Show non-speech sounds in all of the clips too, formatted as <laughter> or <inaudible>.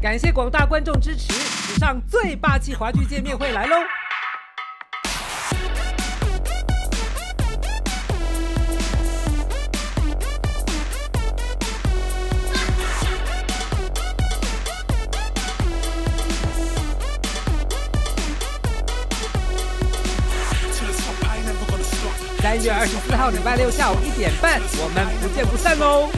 感谢广大观众支持，史上最霸气华剧见面会来喽！三月二十四号礼拜六下午一点半，我们不见不散喽！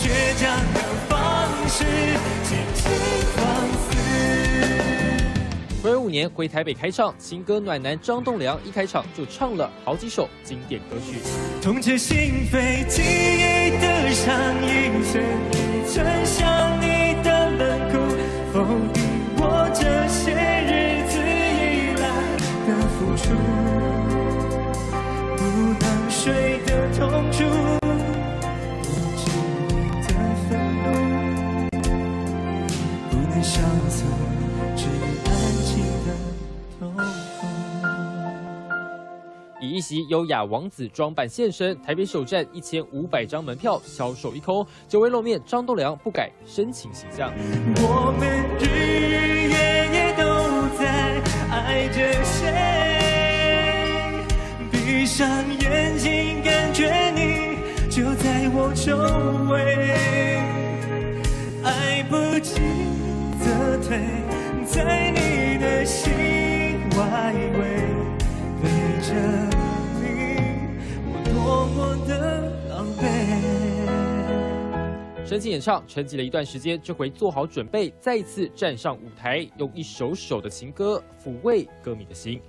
倔强的方式尽情放肆。回五年回台北开唱，新歌暖男张栋梁一开场就唱了好几首经典歌曲。痛彻心扉，记忆的上一寸一寸像你的冷酷，否定我这些日子以来的付出，不能睡的痛楚，不能相存，只安静的痛。以一袭优雅王子装扮现身，台北首站一千五百张门票销售一空，久未露面，张栋梁不改深情形象。我们日日夜夜都在爱着谁？闭上眼睛，感觉你就在我周围。深情演唱，沉寂了一段时间，这回做好准备，再一次站上舞台，用一首首的情歌抚慰歌迷的心。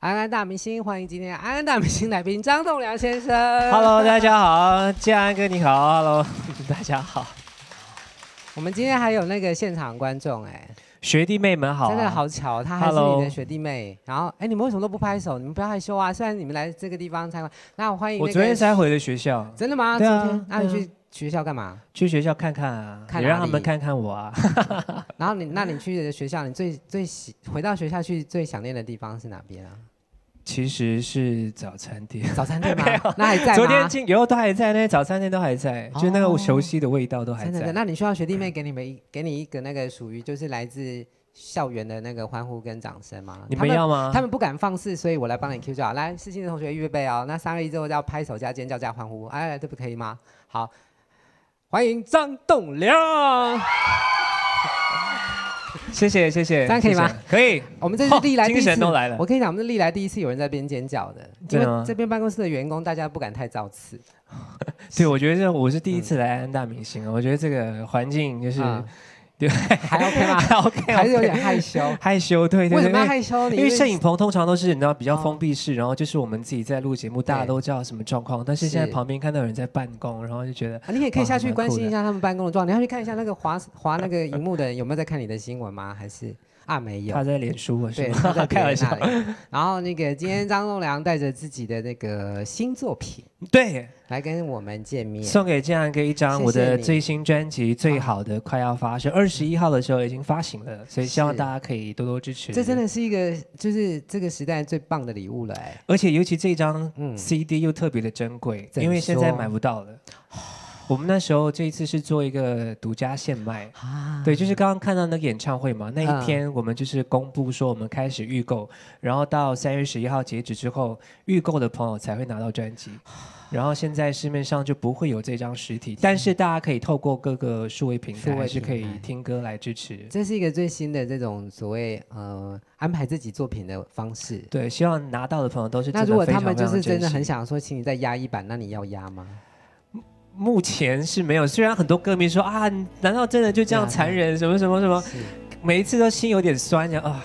安安大明星，欢迎今天安安大明星来宾张栋梁先生。Hello，大家好，建安哥你好，Hello，<laughs> 大家好，我们今天还有那个现场观众哎，学弟妹们好、啊，真的好巧，他还是你的学弟妹。然后哎，你们为什么都不拍手？你们不要害羞啊！虽然你们来这个地方参观，那我欢迎、那个。我昨天才回的学校，真的吗？对啊昨天那你对啊去学校干嘛？去学校看看啊，看也让他们看看我啊。<laughs> 然后你，那你去的学校，你最最喜回到学校去最想念的地方是哪边啊？其实是早餐店，早餐店吗？<laughs> 那还在吗？昨天进以后都还在，那些早餐店都还在，就那哦个熟悉的味道都还真的，在。那你需要学弟妹给你们一给你一个那个属于就是来自校园的那个欢呼跟掌声吗？你们要吗？他们不敢放肆，所以我来帮你 Q 就好。来，四星的同学预备哦。那三二一之后要拍手加尖叫加欢呼，哎，这不可以吗？好，欢迎张栋梁。谢 <laughs> 谢谢谢，这样可以吗？可以，我们这是历来第一精次，神都来了我跟你讲，我们是历来第一次有人在边尖叫的，因为这边办公室的员工大家不敢太造次。<laughs> 对，我觉得这我是第一次来安大明星啊，我觉得这个环境就是啊对，<laughs> 还 OK 吗？还 OK，还是有点害羞。<laughs> 害羞，对对对。为什么要害羞？呢因为摄影棚通常都是你知道比较哦封闭式，然后就是我们自己在录节目，大家都知道什么状况。但是现在旁边看到有人在办公，然后就觉得啊，你也可以下去关心一下他们办公的状况。你要去看一下那个划划那个荧幕的人有没有在看你的新闻吗？还是啊没有他？在脸书啊，是对，吗他在 <laughs> 开玩笑。然后那个今天张栋梁带着自己的那个新作品对，来跟我们见面。送给建安哥一张我的最新专辑《最好的快要发》，是二十一号的时候已经发行了，所以希望大家可以多多支持。这真的是一个就是这个时代最棒的礼物了哎。而且尤其这张嗯 CD 又特别的珍贵，因为现在说买不到了。<sighs> <laughs> 我们那时候这一次是做一个独家现卖，啊对，就是刚刚看到那个演唱会嘛，那嗯一天我们就是公布说我们开始预购，然后到三月十一号截止之后，预购的朋友才会拿到专辑。<sighs> 然后现在市面上就不会有这张实体，但是大家可以透过各个数位平台还是可以听歌来支持。这是一个最新的这种所谓呃安排自己作品的方式。对，希望拿到的朋友都是真的那如果他们就是真的很想说，请你再压一版，那你要压吗？目前是没有，虽然很多歌迷说啊，难道真的就这样残忍？什么什么什么，每一次都心有点酸呀啊！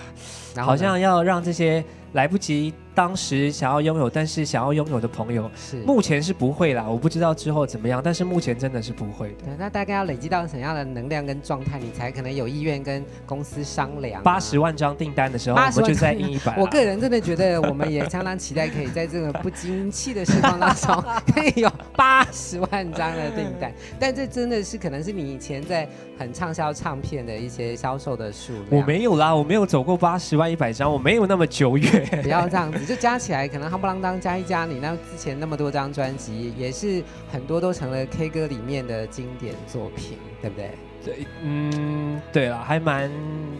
好像要让这些来不及当时想要拥有，但是想要拥有的朋友，是目前是不会啦。我不知道之后怎么样，但是目前真的是不会的。对，那大概要累积到怎样的能量跟状态，你才可能有意愿跟公司商量、八十。万张订单的时候，我们就再印一 <laughs> 百。我个人真的觉得，我们也相当期待可以在这个不景气的时光当中，<laughs> 可以有八十万张的订单。<laughs> 但这真的是可能是你以前在很畅销唱片的一些销售的数量。我没有啦，我没有走过八十万一百张，我没有那么久远。不要这样子，就加起来可能夯不啷当加一加，你那之前那么多张专辑，也是很多都成了 K 歌里面的经典作品，对不对？对，嗯，对了，还蛮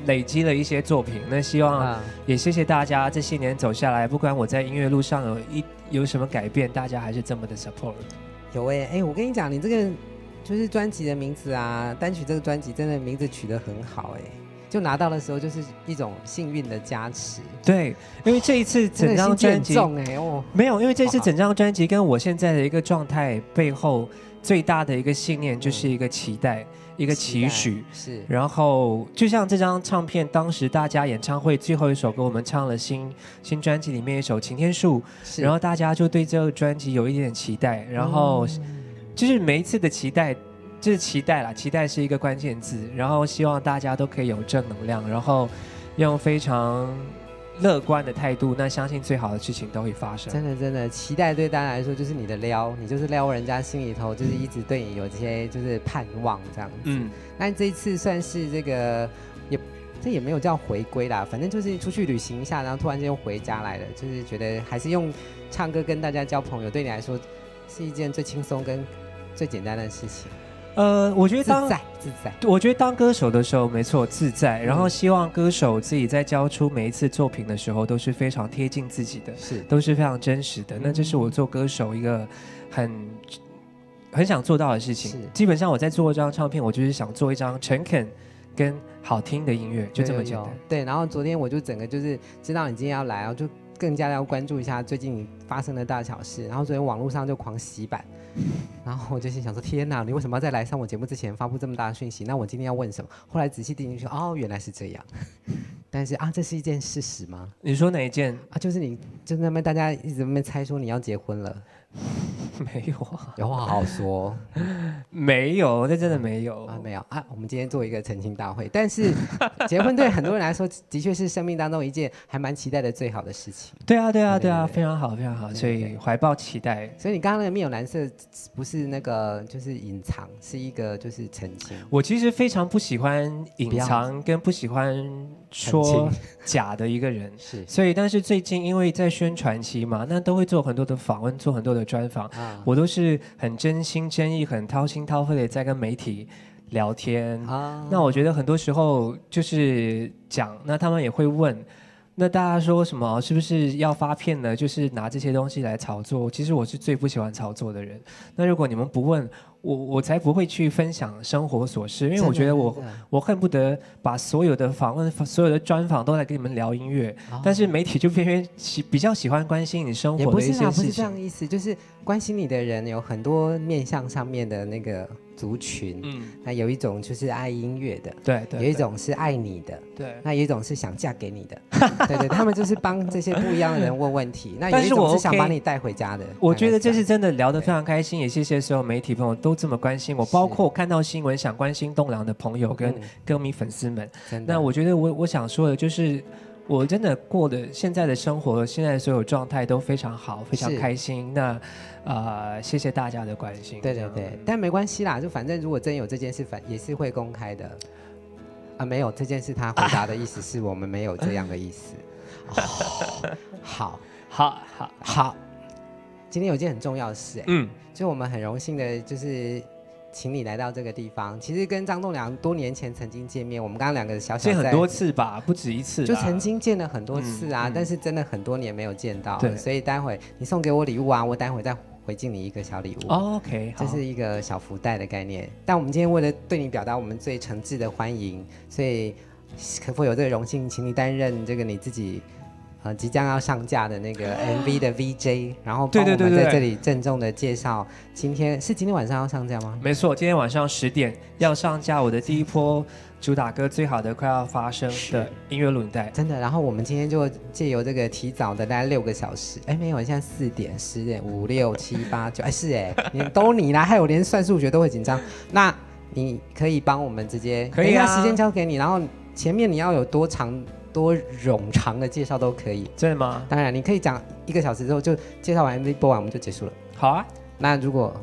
累积了一些作品。那希望啊，也谢谢大家这些年走下来，不管我在音乐路上有一有什么改变，大家还是这么的 support。有哎、哎、我跟你讲，你这个就是专辑的名字啊，单曲这个专辑真的名字取得很好哎、就拿到的时候就是一种幸运的加持，对，因为这一次整张专辑重哎、哦，没有，因为这次整张专辑跟我现在的一个状态背后最大的一个信念就是一个期待，一个期许。是。然后，就像这张唱片，当时大家演唱会最后一首歌，我们唱了新新专辑里面一首《擎天树》，是，然后大家就对这个专辑有一点点期待，然后就是每一次的期待，就是期待啦，期待是一个关键字，然后希望大家都可以有正能量，然后用非常乐观的态度，那相信最好的事情都会发生。真的真的期待对大家来说就是你的撩，你就是撩人家心里头，就是一直对你有这些就是盼望这样子。嗯，那这一次算是这个也这也没有叫回归啦，反正就是出去旅行一下，然后突然间又回家来了，就是觉得还是用唱歌跟大家交朋友，对你来说是一件最轻松跟最简单的事情，呃，我觉得当自在自在。我觉得当歌手的时候，没错，自在。然嗯后希望歌手自己在交出每一次作品的时候，都是非常贴近自己的，是都是非常真实的。那这是我做歌手一个很很想做到的事情是。基本上我在做这张唱片，我就是想做一张诚恳跟好听的音乐，就这么有有简单。对，然后昨天我就整个就是知道你今天要来，然后就更加要关注一下最近发生的大小事。然后昨天网络上就狂洗版，然后我就心想说：天哪，你为什么要在来上我节目之前发布这么大的讯息？那我今天要问什么？后来仔细听进去，哦，原来是这样。<laughs> 但是啊，这是一件事实吗？你说哪一件？啊，就是你，就那边大家一直在那边猜说你要结婚了，<laughs> 没有啊，有话好好说。<laughs> 没有，这真的没有。啊，没有啊，我们今天做一个澄清大会。但是 <laughs> 结婚对很多人来说，的确是生命当中一件还蛮期待的最好的事情。对啊，对啊，对啊，非常好，非常好。所以怀抱期待。所以你刚刚那个面有蓝色，不是那个就是隐藏，是一个就是澄清。我其实非常不喜欢隐藏，跟不喜欢说假的一个人。<laughs> 是所以，但是最近因为在宣传期嘛，那都会做很多的访问，做很多的专访，啊我都是很真心真意、很掏心掏肺的在跟媒体聊天。啊那我觉得很多时候就是讲，那他们也会问，那大家说什么是不是要发片呢？就是拿这些东西来炒作。其实我是最不喜欢炒作的人。那如果你们不问我，我才不会去分享生活琐事，因为我觉得我我恨不得把所有的访问、所有的专访都来跟你们聊音乐，哦。但是媒体就偏偏喜比较喜欢关心你生活的一些不是啊，不是这样意思，就是关心你的人有很多面向上面的那个族群。嗯，那有一种就是爱音乐的，对对，有一种是爱你的，对。那有一种是想嫁给你的。对对，他们就是帮这些不一样的人问问题。那 <laughs> 有但是我一种是想把你带回家的。我觉得这是真的聊得非常开心，也谢谢所有媒体朋友都这么关心我，包括我看到新闻想关心栋梁的朋友跟嗯歌迷粉丝们。那我觉得我我想说的就是，我真的过的现在的生活，现在的所有状态都非常好，非常开心。那呃，谢谢大家的关心。对对对，但没关系啦，就反正如果真有这件事，反也是会公开的。啊，没有这件事，他回答的意思是我们没有这样的意思。哦 <laughs> 好好好，好，今天有件很重要的事、哎、嗯，就我们很荣幸的，就是请你来到这个地方。其实跟张栋梁多年前曾经见面，我们刚刚两个小小见很多次吧，不止一次。就曾经见了很多次啊，嗯嗯但是真的很多年没有见到，对所以待会你送给我礼物啊，我待会再回敬你一个小礼物。哦 OK，好这是一个小福袋的概念，但我们今天为了对你表达我们最诚挚的欢迎，所以可否有这个荣幸，请你担任这个你自己呃即将要上架的那个 <gasps> MV 的 VJ，然后对帮我对对对们在这里郑重的介绍，今天是今天晚上要上架吗？没错，今天晚上十点要上架我的第一波主打歌《最好的快要发生》的音乐录影带。真的，然后我们今天就借由这个提早的大概六个小时，哎，没有，现在四点、十点、五六七八九，哎，是哎，<laughs> 你都你啦，还有连算数学都会紧张。那你可以帮我们直接，可以啊时间交给你，然后前面你要有多长多冗长的介绍都可以。真的吗？当然，你可以讲一个小时之后就介绍完 MV 播完，我们就结束了。好啊，那如果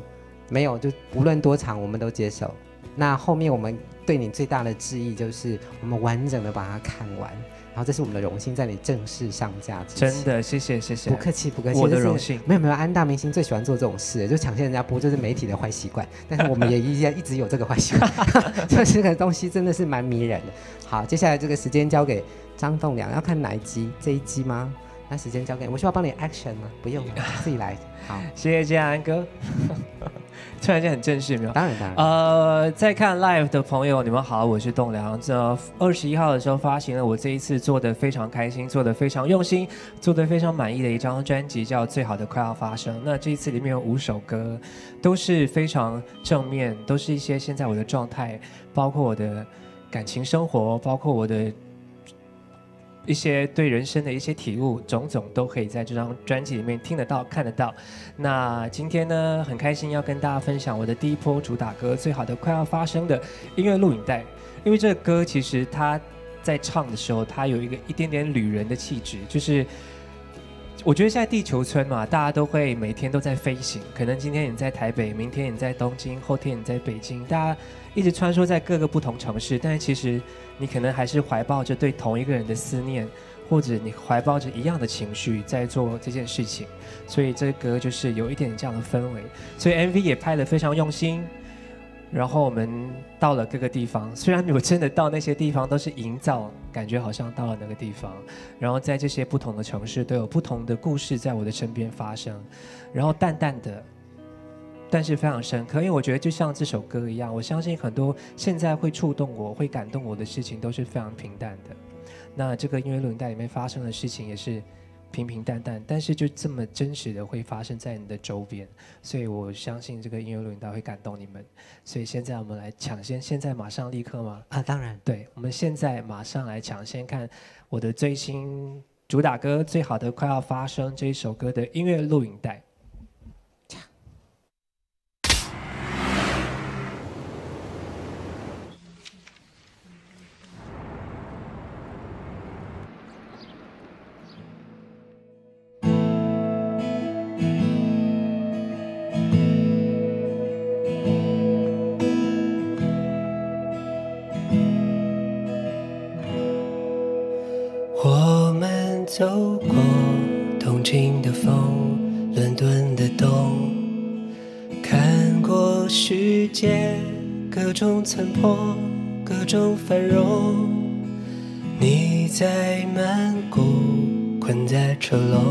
没有，就无论多长，我们都接受。那后面我们对你最大的致意就是，我们完整的把它看完，然后这是我们的荣幸，在你正式上架之前。真的谢谢谢谢不。客气，不客气，我的荣幸没有没有，安大明星最喜欢做这种事，就抢先人家播，这是媒体的坏习惯。但是我们也一一直有这个坏习惯，<laughs> 就是这个东西真的是蛮迷人的。好，接下来这个时间交给张栋梁，要看哪一集？这一集吗？那时间交给你，我需要帮你 action 吗？不用了，自己来。好，谢谢建安哥，<laughs> 突然间很正式，有没有？当然当然。呃，在看 live 的朋友，你们好，我是栋梁。这二十一号的时候发行了我这一次做的非常开心、做的非常用心、做的非常满意的一张专辑，叫《最好的快要发生》。那这一次里面有五首歌，都是非常正面，都是一些现在我的状态，包括我的感情生活，包括我的一些对人生的一些体悟，种种都可以在这张专辑里面听得到、看得到。那今天呢，很开心要跟大家分享我的第一波主打歌《最好的快要发生》的音乐录影带，因为这个歌其实它在唱的时候，它有一个一点点旅人的气质，就是。我觉得现在地球村嘛，大家都会每天都在飞行。可能今天你在台北，明天你在东京，后天你在北京，大家一直穿梭在各个不同城市，但是其实你可能还是怀抱着对同一个人的思念，或者你怀抱着一样的情绪在做这件事情。所以这个歌就是有一点这样的氛围，所以 MV 也拍得非常用心。然后我们到了各个地方，虽然我真的到那些地方，都是营造感觉好像到了那个地方。然后在这些不同的城市，都有不同的故事在我的身边发生。然后淡淡的，但是非常深刻，因为我觉得就像这首歌一样，我相信很多现在会触动我、会感动我的事情都是非常平淡的。那这个音乐录影带里面发生的事情也是平平淡淡，但是就这么真实的会发生在你的周边，所以我相信这个音乐录影带会感动你们。所以现在我们来抢先，现在马上立刻吗？啊，当然，对，我们现在马上来抢先看我的最新主打歌《最好的快要发生》这一首歌的音乐录影带。种残破，各种繁荣。你在曼谷，困在车笼，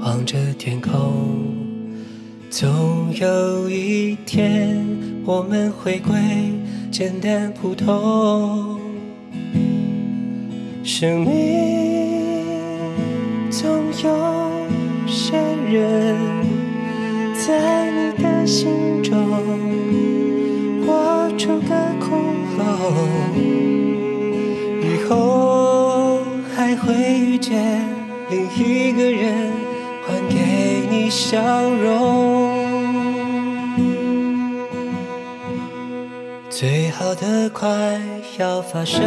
望着天空。总有一天，我们回归简单普通。生命总有些人在你的心中挖出个窟窿，以后还会遇见另一个人，还给你笑容。最好的快要发生，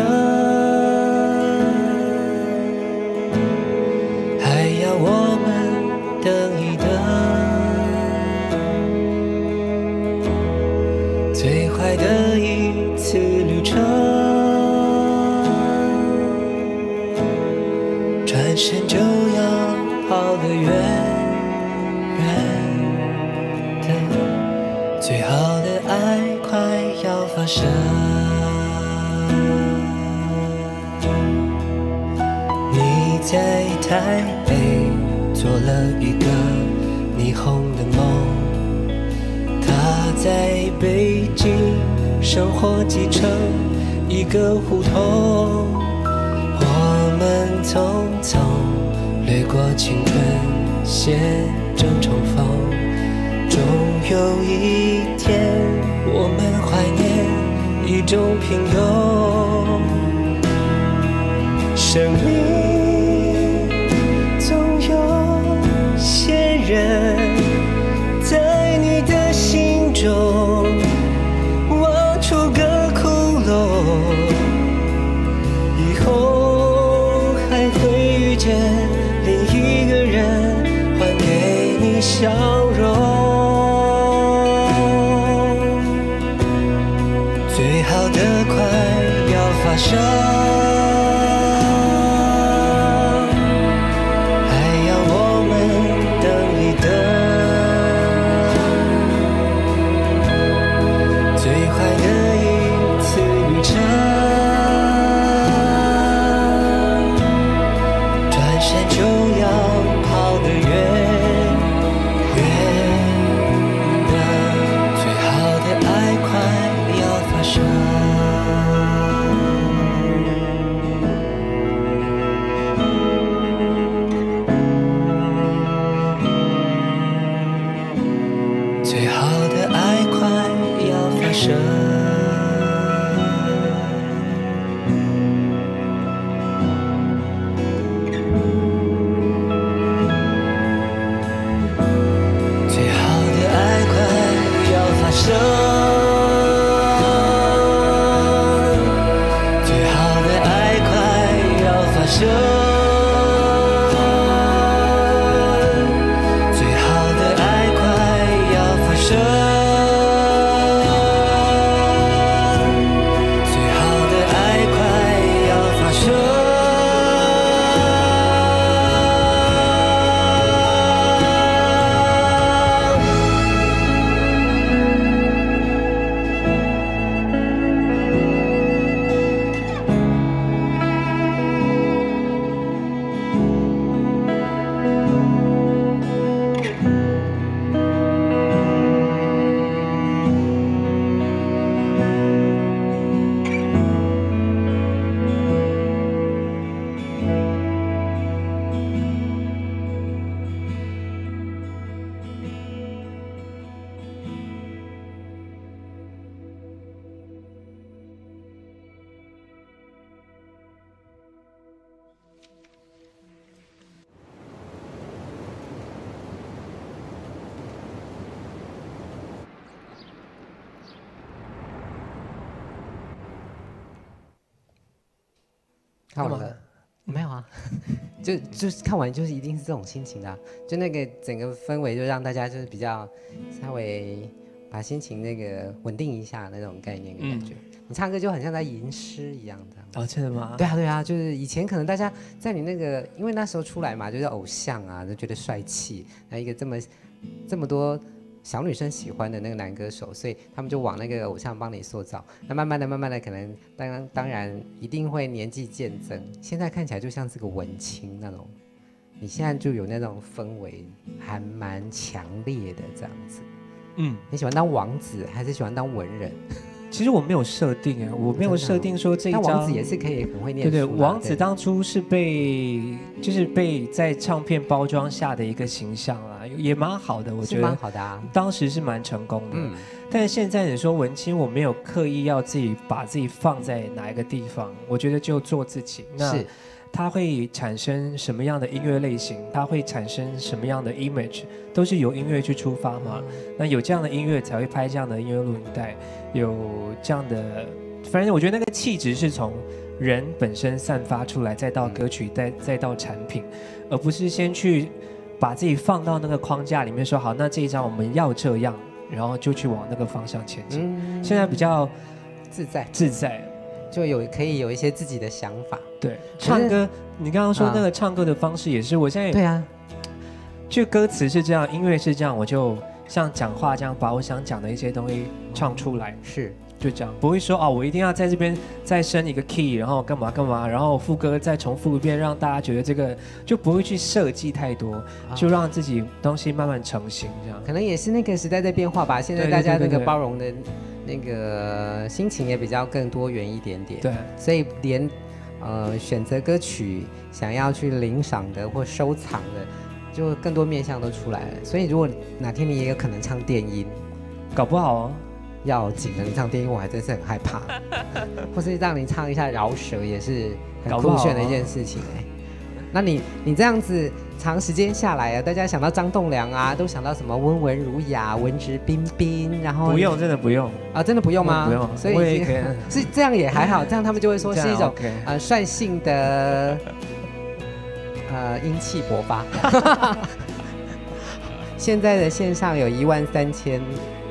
台北做了一个霓虹的梦，他在北京生活挤成一个胡同。我们匆匆掠过青春，写正重逢。终有一天，我们怀念一种平庸。生命人，在你的心中没有啊，<laughs> 就就是看完就是一定是这种心情的啊、就那个整个氛围就让大家就是比较稍微把心情那个稳定一下那种概念的感觉。你唱歌就很像在吟诗一样的。哦，真的吗？对啊，对啊，就是以前可能大家在你那个，因为那时候出来嘛，就是偶像啊，就觉得帅气，那一个这么这么多小女生喜欢的那个男歌手，所以他们就往那个偶像帮你塑造。那慢慢的、慢慢的，可能当然当然一定会年纪渐增，现在看起来就像是个文青那种。你现在就有那种氛围，还蛮强烈的这样子。嗯，你喜欢当王子，还是喜欢当文人？其实我没有设定哎，我没有设定说这一张王子也是可以很会念对对，王子当初是被就是被在唱片包装下的一个形象啦，也蛮好的，我觉得蛮好的啊。当时是蛮成功的。嗯，但是现在你说文青，我没有刻意要自己把自己放在哪一个地方，我觉得就做自己。那是它会产生什么样的音乐类型？它会产生什么样的 image？都是由音乐去出发嘛。那有这样的音乐才会拍这样的音乐录影带，有这样的，反正我觉得那个气质是从人本身散发出来，再到歌曲，再再到产品，而不是先去把自己放到那个框架里面说好，那这一张我们要这样，然后就去往那个方向前进。嗯现在比较自在，自在，就有可以有一些自己的想法。对，唱歌，你刚刚说啊那个唱歌的方式也是，我现在对啊，就歌词是这样，音乐是这样，我就像讲话这样把我想讲的一些东西唱出来，是就这样，不会说哦，我一定要在这边再升一个 key，然后干嘛干嘛，然后副歌再重复一遍，让大家觉得这个就不会去设计太多，就让自己东西慢慢成型这样。可能也是那个时代在变化吧。现在大家那个包容的那个心情也比较更多元一点点。对，所以连呃选择歌曲想要去领赏的或收藏的，就更多面向都出来了。所以如果哪天你也有可能唱电音，搞不好哦。要紧了，你唱电音我还真是很害怕，<laughs> 或是让你唱一下饶舌也是很酷炫的一哦件事情哎、那你你这样子长时间下来啊，大家想到张栋梁啊，都想到什么温文儒雅、文质彬彬，然后不用，真的不用。啊，真的不用吗？不用所以 <laughs> 是这样也还好，这样他们就会说是一种 <laughs> 呃率性的 <laughs> 呃英气勃发。现在的线上有一万三千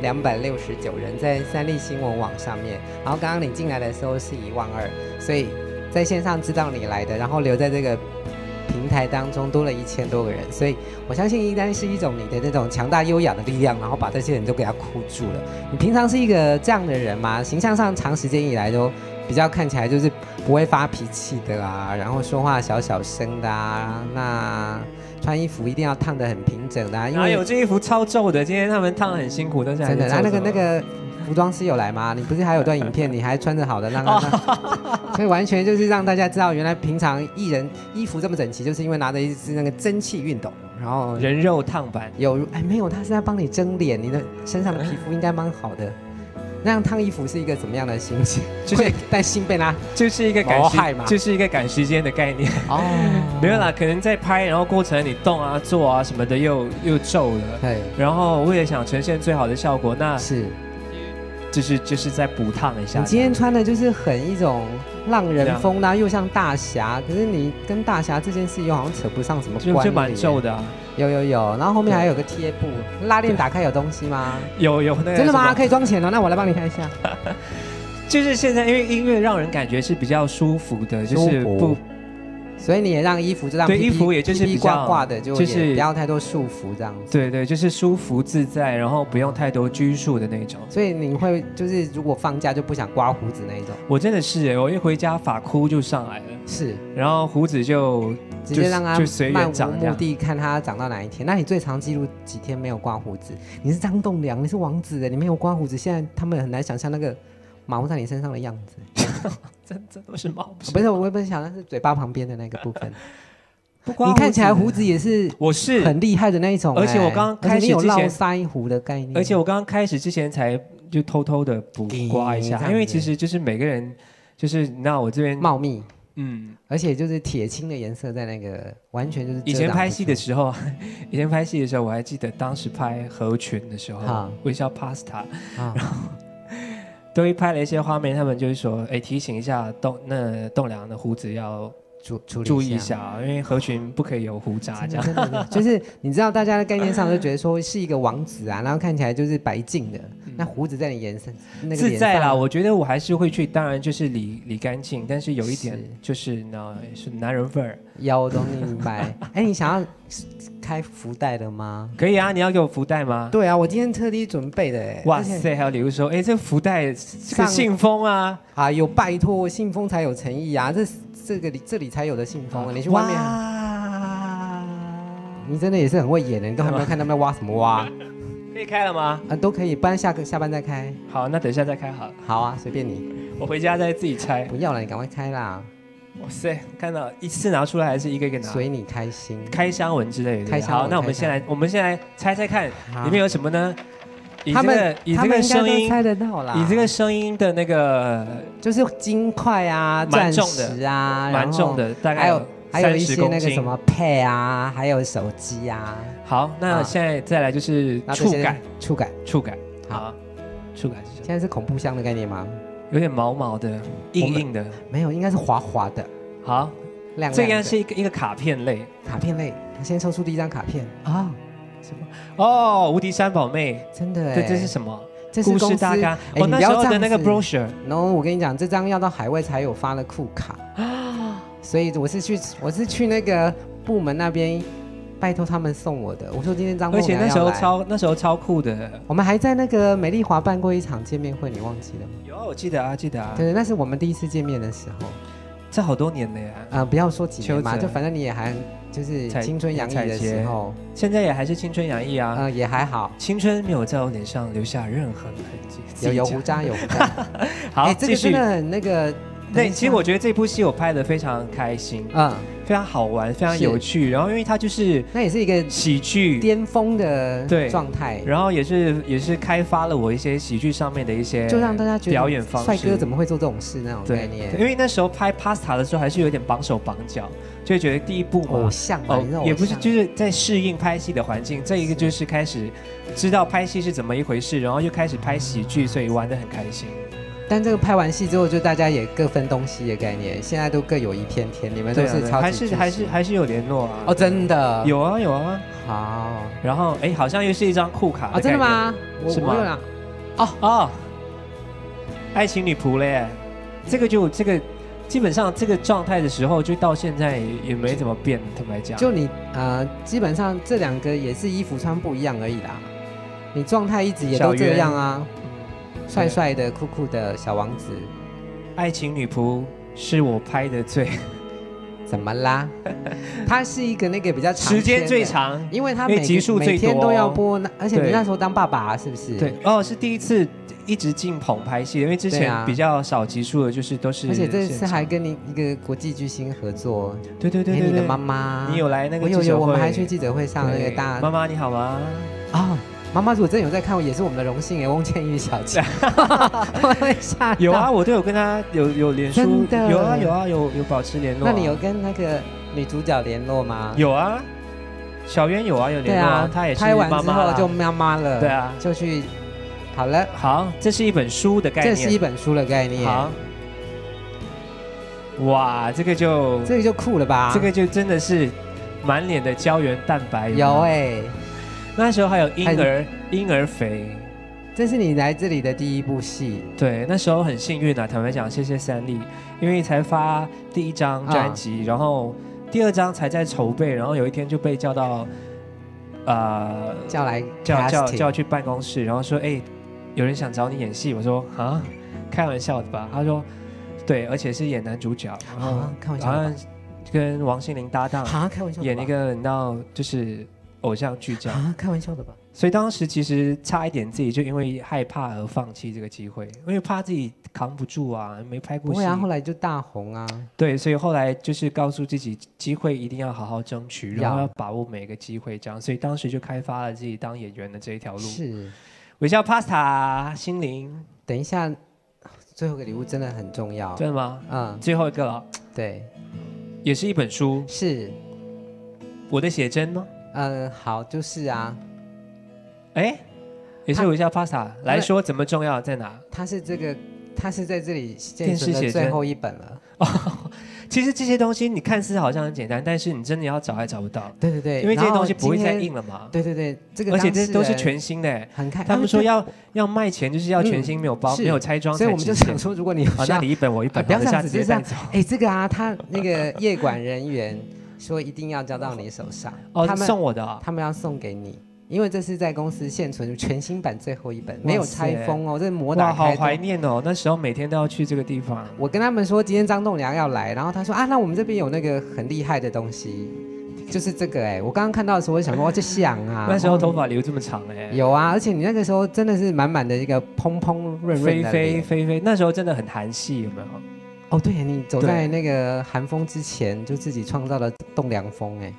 两百六十九人在三立新闻网上面，然后刚刚你进来的时候是一万二，所以在线上知道你来的，然后留在这个平台当中多了一千多个人，所以我相信应该是一种你的那种强大优雅的力量，然后把这些人都给他箍住了。你平常是一个这样的人吗？形象上长时间以来都比较看起来就是不会发脾气的啊，然后说话小小声的啊，那穿衣服一定要烫的很平整的啊，因为哪有这衣服超皱的？今天他们烫的很辛苦，但是还真的，他那个那个服装师有来吗？你不是还有段影片，你还穿着好的，让他，<laughs> 所以完全就是让大家知道，原来平常艺人衣服这么整齐，就是因为拿着一支那个蒸汽熨斗，然后人肉烫板。有哎没有，他是在帮你蒸脸，你的身上的皮肤应该蛮好的。那样烫衣服是一个怎么样的心情？就是但心被拉就是一个赶嘛时，就是一个赶时间的概念。哦，<laughs> 没有啦，可能在拍，然后过程你动啊、做啊什么的又又皱了，对，然后为了想呈现最好的效果，那是就是就是再补烫一下。你今天穿的就是很一种浪人风呐、又像大侠，可是你跟大侠这件事又好像扯不上什么就关联。就蛮皱的啊，有有有，然后后面还有个贴布，拉链打开有东西吗？<laughs> 有有那个真的吗？可以装钱哦，那我来帮你看一下。<laughs> 就是现在因为音乐让人感觉是比较舒服的，就是不所以你也让衣服就让对衣服也就是比较挂挂的，就就是不要太多束缚这样子。对对，就是舒服自在，然后不用太多拘束的那种。所以你会就是如果放假就不想刮胡子那一种，我真的是哎，我一回家发箍就上来了，是然后胡子就直接让它就随长这样目的看它长到哪一天。那你最长记录几天没有刮胡子？你是张栋梁，你是王子的，你没有刮胡子，现在他们很难想象那个毛在你身上的样子。<laughs> 真这都是毛，不是，我也不是想的是嘴巴旁边的那个部分。不刮你看起来胡子也是我是。很厉害的那一种、而且我刚刚开始之前络腮胡的概念，而且我刚刚开始之前才就偷偷的补刮一下，因为其实就是每个人就是你知道我这边茂密，嗯，而且就是铁青的颜色在那个完全就是以前拍戏的时候，<laughs> 以前拍戏的时候我还记得当时拍合群的时候，微笑 Pasta 啊，都会拍了一些画面，他们就是说，哎，提醒一下栋那栋梁的胡子要注注注意一。下啊，因为合群不可以有胡渣这样。真的真的，就是你知道，大家的概念上就觉得说是一个王子啊，然后看起来就是白净的，那胡子在你眼神那个自在啦，我觉得我还是会去，当然就是理理干净，但是有一点是就是呢是男人味儿。腰我懂你明白。哎，你想要开福袋的吗？可以啊，你要给我福袋吗？对啊，我今天特地准备的哎。哇塞，还有礼物说，哎，这个福袋这个上信封啊，啊，有拜托信封才有诚意啊，这这个里这里才有的信封啊，你去外面。哇，你真的也是很会演的，你都还没有看他们在挖什么挖 <laughs> 可以开了吗？啊，都可以，不然下个下班再开。好，那等一下再开好了，好啊，随便你，我回家再自己拆。不要了，你赶快开啦，哇塞，看到一次拿出来还是一个一个拿？随你开心。开箱文之类的。开箱文好，那我们先来，我们先来猜猜看，好里面有什么呢？他们个以这他们个声音，猜得到啦，以这个声音的那个就是金块啊、钻石啊，蛮重，的，大概还有还有一些那个什么 Pay 啊，还有手机啊，好，那啊现在再来就是触感，触感。触感，好好，触感是什么？现在是恐怖箱的概念吗？有点毛毛的，硬硬的。没有，应该是滑滑的，好。这应该是一个一个卡片类卡片类。先抽出第一张卡片啊，哦，无敌三宝妹，真的哎，对，这是什么？故这是公司事大纲。哦，那哎你不时候的那个要这样子 brochure，no，我跟你讲，这张要到海外才有发的库卡啊，所以我是去我是去那个部门那边拜托他们送我的。我说今天张栋而且那时候超那时候超酷的。我们还在那个美丽华办过一场见面会，你忘记了吗？有记得啊，记得啊，对，那是我们第一次见面的时候。这好多年了呀。啊、不要说几年嘛，就反正你也还就是青春洋溢的时候，现在也还是青春洋溢啊，呃，也还好，青春没有在我脸上留下任何痕迹。有有胡渣有胡渣。<laughs> 好，哎，这个真的很那个那其实我觉得这部戏我拍的非常开心，嗯，非常好玩，非常有趣。然后因为它就是那也是一个喜剧，巅峰的对状态，然后也是也是开发了我一些喜剧上面的一些，就让大家觉得表演方式。帅哥怎么会做这种事那种概念？因为那时候拍 Pasta 的时候还是有点绑手绑脚，就会觉得第一部嘛偶像哦也不是，就是在适应拍戏的环境。这一个就是开始知道拍戏是怎么一回事，然后又开始拍喜剧，所以玩的很开心。但这个拍完戏之后，就大家也各分东西的概念，现在都各有一片天，你们都是超级对还是巨还是星还是有联络啊。哦，真的有啊有啊。好然后哎，好像又是一张酷卡啊，真的？吗？我是吗我有啦，哦，爱情女仆嘞，这个就这个基本上这个状态的时候，就到现在也没怎么变，坦白讲。就你呃，基本上这两个也是衣服穿不一样而已啦，你状态一直也都这样啊，帅对帅的、酷酷的小王子，爱情女仆是我拍的最 <laughs> 怎么啦？<laughs> 他是一个那个比较长时间，最长。因为他每每天都要播，那而且你那时候当爸爸是不是？对，哦，是第一次一直进棚拍戏，因为之前比较少集数的，就是都是而且这次还跟你一个国际巨星合作，对对对对对，陪你的妈妈，你有来那个我有有，记者会我们还去记者会上那个大妈妈你好吗？啊。妈妈如果真的有在看，也是我们的荣幸哎，翁倩玉小姐，<laughs> 我会吓有啊，。我都有跟她有有脸书，的有啊有啊有有保持联络啊。那你有跟那个女主角联络吗？有啊？小渊有啊有联络啊，，她也是拍完之后就妈妈了，对啊就去好了，好，这是一本书的概念这念，是一本书的概念，好。哇，这个就这个就酷了吧？这个就真的是满脸的胶原蛋白，有哎，那时候还有婴儿婴儿肥，这是你来这里的第一部戏，对，那时候很幸运啊，坦白讲，谢谢三立，因为才发第一张专辑，然后第二张才在筹备，然后有一天就被叫到，呃，叫来叫叫叫去办公室，然后说，哎，有人想找你演戏，我说啊，开玩笑的吧？他说，对，而且是演男主角，然后啊开玩笑好像跟王心凌搭档，啊，开玩笑演一个你知道就是偶像剧这样。啊，开玩笑的吧？所以当时其实差一点自己就因为害怕而放弃这个机会，因为怕自己扛不住啊，没拍过戏。不会啊，后来就大红啊，对，所以后来就是告诉自己，机会一定要好好争取，然后要要把握每个机会，这样。所以当时就开发了自己当演员的这一条路。是。微笑 Pasta 心灵，等一下，最后一个礼物真的很重要。真的吗？嗯，最后一个了，对，也是一本书，是，我的写真吗？嗯，好，就是啊，哎，也是它微笑 Pasta 来说怎么重要在哪？它是这个，它是在这里电视写的最后一本了。哦 <laughs> 其实这些东西你看似好像很简单，但是你真的要找还找不到。对对对，因为这些东西不会再印了嘛。对对对，这个而且这都是全新的，很看，他们说啊要要卖钱，就是要全新没有包没有拆装所以我们就想说，如果你有啊，那你一本我一本，啊不要好下这样子带走。哎，这个啊，他那个夜管人员说一定要交到你手上，哦，他们送我的啊，他们要送给你。因为这是在公司现存全新版最后一本，没有拆封哦，这是膜哇，打好开好。怀念哦，那时候每天都要去这个地方。我跟他们说今天张栋梁要来，然后他说啊，那我们这边有那个很厉害的东西，就是这个哎、我刚刚看到的时候，我就想说，哇这像啊，那时候哦头发留这么长哎，有啊，而且你那个时候真的是满满的一个蓬蓬润润飞的飞飞，那时候真的很韩系，有没有？哦，对你走在那个寒风之前，就自己创造了栋梁风哎，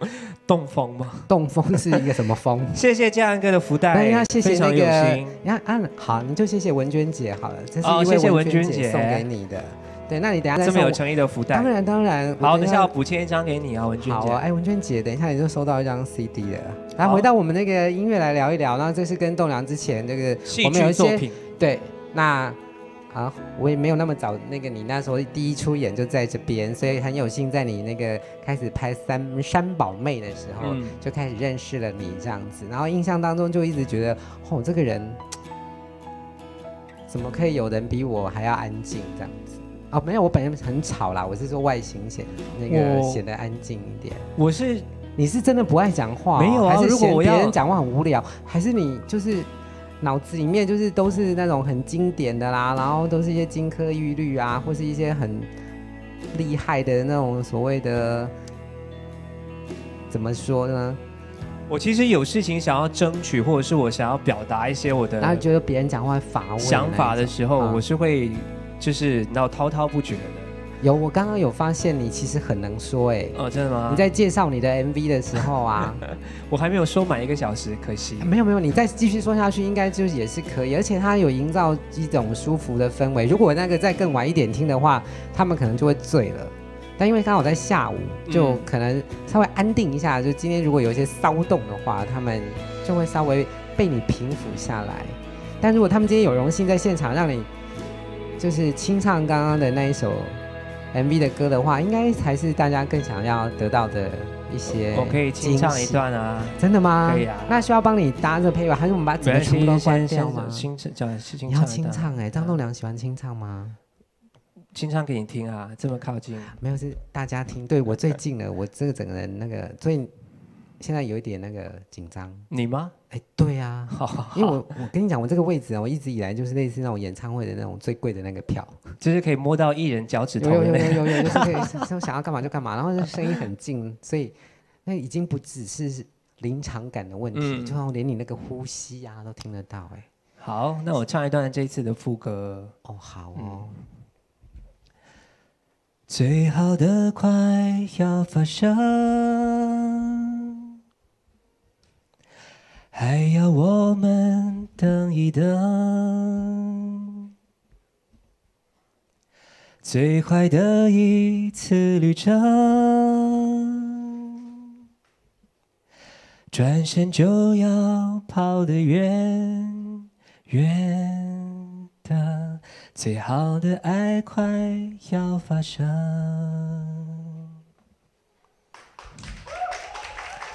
<laughs> 动风吗？栋风是一个什么风？谢谢嘉安哥的福袋，那要谢谢那个心。，你看啊，好，你就谢谢文娟姐好了，这是谢谢位文娟姐姐送给你的。对，那你等下。这么有诚意的福袋当，然当然，我好，等一下要我补签一张给你啊，文娟姐。好啊，哎，文娟姐，等一下你就收到一张 CD 了。来，回到我们那个音乐来聊一聊。那这是跟栋梁之前这个戏我们有一些剧作品，对，那啊，我也没有那么早，那个你那时候第一出演就在这边，所以很有幸在你那个开始拍三三宝妹的时候，嗯就开始认识了你这样子。然后印象当中就一直觉得，哦，这个人怎么可以有人比我还要安静这样子？哦，没有，我本人很吵啦，我是说外形显那个显得安静一点。我是你是真的不爱讲话哦、没有啊还是嫌如果别人讲话很无聊，还是你就是脑子里面就是都是那种很经典的啦，然后都是一些金科玉律啊，或是一些很厉害的那种所谓的怎么说呢？我其实有事情想要争取，或者是我想要表达一些我的然后觉得别人讲话乏味，想法的时候，嗯我是会就是你知道滔滔不绝的。有，我刚刚有发现你其实很能说哎。哦，真的吗？你在介绍你的 MV 的时候啊，<laughs> 我还没有说满一个小时，可惜。没有没有，你再继续说下去，应该就也是可以。而且它有营造一种舒服的氛围。如果那个再更晚一点听的话，他们可能就会醉了。但因为刚好在下午，就可能稍微安定一下。就今天如果有一些骚动的话，他们就会稍微被你平抚下来。但如果他们今天有荣幸在现场让你就是清唱刚刚的那一首。MV 的歌的话，应该才是大家更想要得到的一些。我可以清唱一段啊，真的吗？可以啊。那需要帮你搭这配乐，还是我们把整个全部都关掉吗？清唱，讲清唱。你要清唱哎，张栋梁喜欢清唱吗？清唱给你听啊，这么靠近。没有，是大家听。对我最近了，我这个整个人那个，所以现在有一点那个紧张。你吗？哎，对 <laughs> 呀，因为我我跟你讲，我这个位置啊，我一直以来就是类似那种演唱会的那种最贵的那个票，就是可以摸到艺人脚趾头，有有有有有，就是可以 <laughs> 想要干嘛就干嘛，然后声音很近，所以那已经不只是临场感的问题，就像连你那个呼吸啊都听得到。哎，好，那我唱一段这一次的副歌。哦，好哦。最好的快要发生。还要我们等一等，最坏的一次旅程，转身就要跑得远远的，最好的爱快要发生。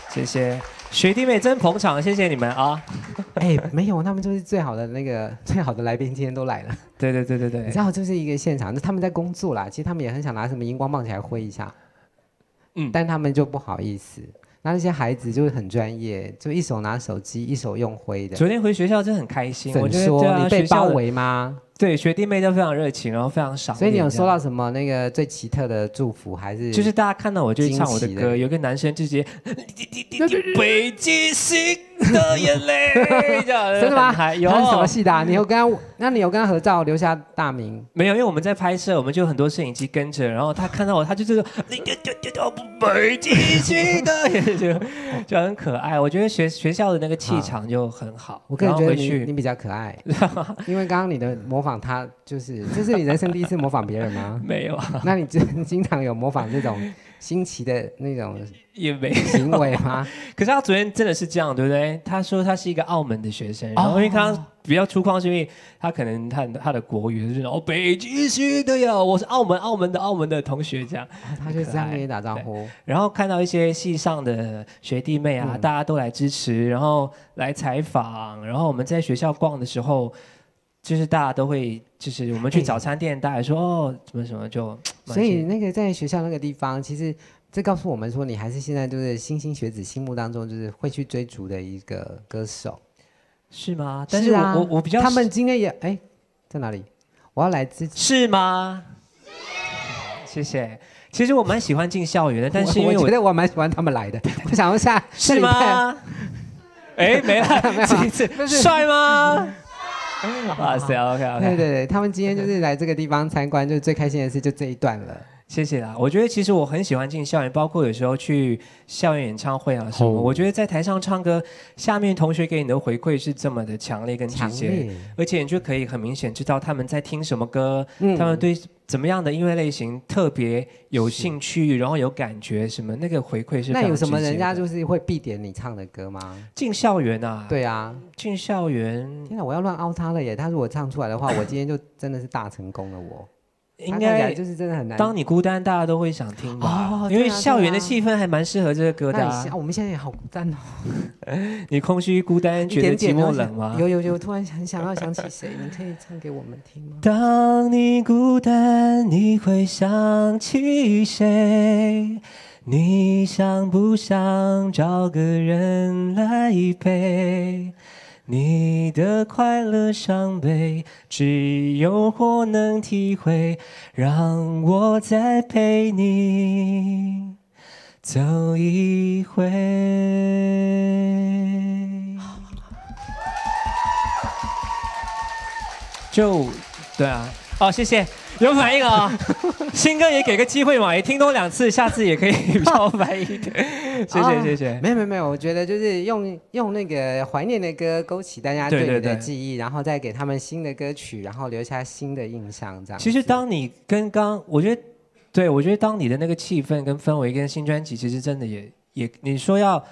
谢谢。学弟妹真捧场，谢谢你们啊！<laughs> 哎，没有，他们就是最好的那个 <laughs> 最好的来宾，今天都来了。对对对对对，你知道，就是一个现场，那他们在工作啦，其实他们也很想拿什么荧光棒起来挥一下，嗯，但他们就不好意思。那那些孩子就是很专业，就一手拿手机，一手用挥的。昨天回学校真的很开心，我说你被包围吗？对，学弟妹都非常热情，然后非常少。所以你有收到什么那个最奇特的祝福，还是就是大家看到我就唱我的歌，有个男生直接 <laughs> 北极星的眼泪，<laughs> 真的吗？有什么戏的？你有跟他？那你有跟他合照留下大名？没有，因为我们在拍摄，我们就很多摄影机跟着，然后他看到我，他就这个北极星的眼泪，就很可爱。我觉得学学校的那个气场就很好。我个人觉得你你比较可爱，因为刚刚你的模仿。他就是，这是你人生第一次模仿别人吗？没有啊。那你经经常有模仿这种新奇的那种也没行为吗？<laughs> 可是他昨天真的是这样，对不对？他说他是一个澳门的学生，然后因为他比较粗犷，是因为他可能他他的国语是哦北极星的呀，我是澳门澳门的澳门的同学这样，他就这样跟你打招呼。然后看到一些系上的学弟妹啊，大家都来支持，然后来采访，然后我们在学校逛的时候。就是大家都会，就是我们去早餐店，大家说哦，什么什么就。所以那个在学校那个地方，其实这告诉我们说，你还是现在就是新兴学子心目当中就是会去追逐的一个歌手，是吗？但是我我我比较，他们今天也哎在哪里？我要来支持，是吗？谢谢。其实我蛮喜欢进校园的，但是因为我觉得我蛮喜欢他们来的。我想问下，是吗？哎，没了，<laughs> 这一次帅吗？哇塞，OK OK，对对对，他们今天就是来这个地方参观，就是最开心的事就这一段了。谢谢啦，我觉得其实我很喜欢进校园，包括有时候去校园演唱会啊什么。我觉得在台上唱歌，下面同学给你的回馈是这么的强烈跟直接，而且你就可以很明显知道他们在听什么歌，他们对怎么样的音乐类型特别有兴趣，然后有感觉什么，那个回馈是。那有什么人家就是会必点你唱的歌吗？进校园啊？对啊，进校园。天哪，我要乱凹他了耶！他如果唱出来的话，我今天就真的是大成功了我。应该就是真的很难。当你孤单，大家都会想听吧？因为校园的气氛还蛮适合这个歌的。我们现在也好孤单哦。<laughs> 你空虚孤单，觉得寂寞冷吗？有有有，突然很想要想起谁？你可以唱给我们听吗？当你孤单，你会想起谁？你想不想找个人来陪？你的快乐伤悲，只有我能体会。让我再陪你走一回。就，对啊，哦，谢谢，有反应啊、新哥也给个机会嘛，也听多两次，下次也可以比较反应一点。谢谢谢谢。没有没有没有，我觉得就是用用那个怀念的歌勾起大家对你的记忆，然后再给他们新的歌曲，然后留下新的印象，这样。其实当你跟刚，我觉得，对我觉得当你的那个气氛跟氛围跟新专辑，其实真的也也，你说要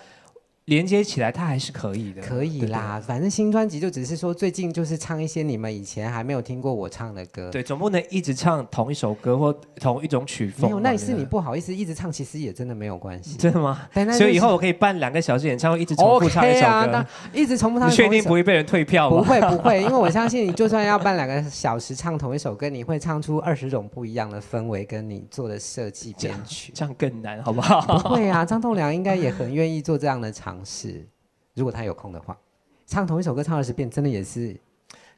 连接起来，它还是可以的。可以对啦，反正新专辑就只是说最近就是唱一些你们以前还没有听过我唱的歌。对，总不能一直唱同一首歌或同一种曲风。没有，那也是你不好意思一直唱，其实也真的没有关系对。真的吗？所以以后我可以办两个小时演唱会，一直重复唱一 OK 首啊，歌。一直重复唱你确定不会被人退票吗不？会不会，因为我相信你，就算要办两个小时唱同一首歌，你会唱出二十种不一样的氛围，跟你做的设计编曲。这样更难，好不好？不会啊，张栋梁应该也很愿意做这样的尝试，如果他有空的话。唱同一首歌唱二十遍，真的也是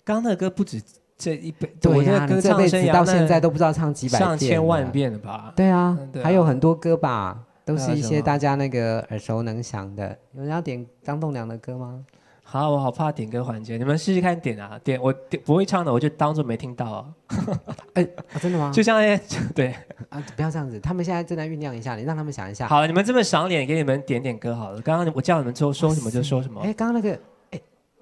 刚刚那个歌不止这一辈，对呀、我这个歌你这辈子到现在都不知道唱几百遍，上千万。遍了吧？对啊，嗯对啊还有很多歌吧，都是一些大家那个耳熟能详的。有人要点张栋梁的歌吗？好，我好怕点歌环节，你们试试看点啊，点我点不会唱的，我就当做没听到啊。哎、<laughs> 啊真的吗？就像那些对，啊，不要这样子，他们现在正在酝酿一下，你让他们想一下。好了，你们这么赏脸，给你们点点歌好了。刚刚我叫你们之后说什么就说什么哎，。刚刚那个，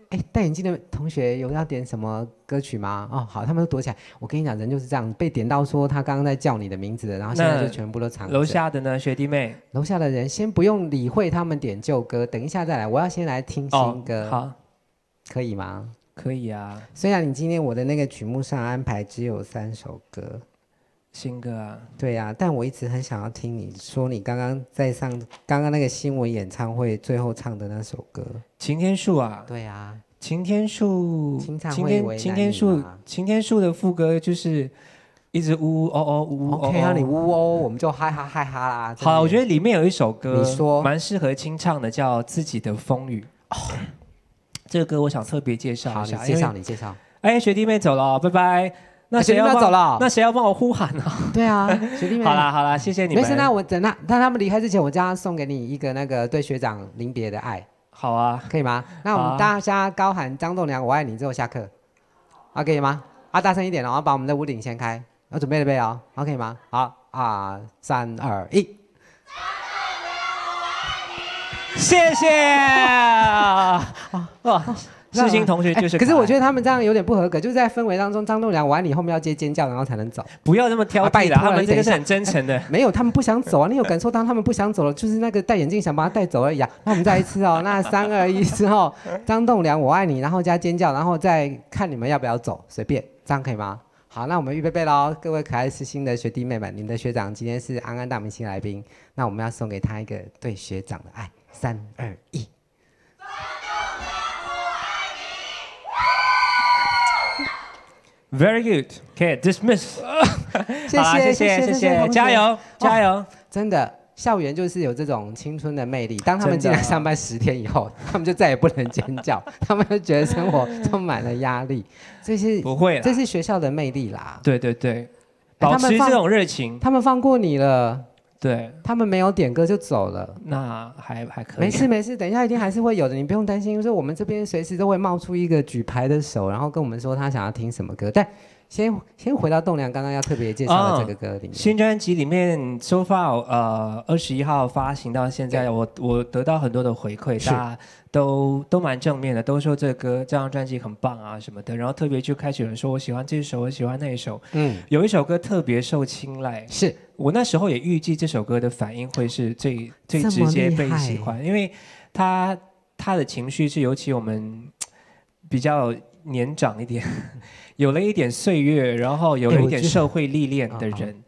哎哎，戴眼镜的同学有要点什么歌曲吗？哦，好，他们都躲起来。我跟你讲，人就是这样，被点到说他刚刚在叫你的名字，然后现在就全部都藏着。楼下的呢，学弟妹楼下的人先不用理会他们点旧歌，等一下再来。我要先来听新歌，哦好，可以吗？可以啊，虽然你今天我的那个曲目上安排只有三首歌，新歌啊，对呀、但我一直很想要听你说你刚刚在上刚刚那个新闻演唱会最后唱的那首歌。擎天树啊，对啊，《擎天树，青菜晴会为难天晴天树吗，晴天树的副歌就是一直呜呜哦哦呜呜哦 OK 啊，你哦。呜哦，我们就嗨哈嗨哈啦。好了，我觉得得里面有一首歌，你说蛮适合清唱的，叫《自己的风雨》。这个歌我想特别介绍好，一下，你介绍你介绍。哎，学弟妹走了，拜拜。那谁要走了那谁要帮我呼喊呢？<laughs> 对啊，学弟妹。好啦好啦，谢谢你们。没事，那我等他，但他们离开之前，我将要送给你一个那个对学长临别的爱，好啊，可以吗？那我们大家高喊张栋梁我爱你之后下课，啊，可以吗？啊，大声一点哦，然后把我们的屋顶掀开，要准备了备哦，好，可以吗？好啊，三二一，谢谢。<laughs> 哇，世新同学就是可是我觉得他们这样有点不合格，就是在氛围当中，张栋梁我爱你后面要接尖叫，然后才能走。不要那么挑剔他们这个是很真诚的。没有，他们不想走啊！你有感受到他们不想走了，就是那个戴眼镜想把他带走而已啊。那我们再一次哦，那三二一之后，<laughs> 张栋梁我爱你，然后加尖叫，然后再看你们要不要走，随便，这样可以吗？好，那我们预备备喽，各位可爱是新的学弟妹们，你们的学长今天是安安大明星来宾，那我们要送给他一个对学长的爱，三二一。Very good. Okay, dismiss. 谢谢谢谢谢谢，加油加油！真的，校园就是有这种青春的魅力。当他们进来上班十天以后，<laughs> 他们就再也不能尖叫，<laughs> 他们就觉得生活充满了压力。这是不会了，这是学校的魅力啦。对对对，哎他们放保持这种热情，他们放过你了，对，他们没有点歌就走了。那还还可以。没事没事，等一下一定还是会有的，你不用担心。就是我们这边随时都会冒出一个举牌的手，然后跟我们说他想要听什么歌。但先先回到栋梁刚刚要特别介绍的这个歌里面，新专辑里面，so far，呃，二十一号发行到现在，我我得到很多的回馈，是大家都都蛮正面的，都说这歌这张专辑很棒啊什么的。然后特别就开始有人说我喜欢这首，我喜欢那一首，嗯，有一首歌特别受青睐。是我那时候也预计这首歌的反应会是最最直接被喜欢，因为他他的情绪是尤其我们比较年长一点，<laughs> 有了一点岁月，然后有了一点社会历练的 <laughs> 人。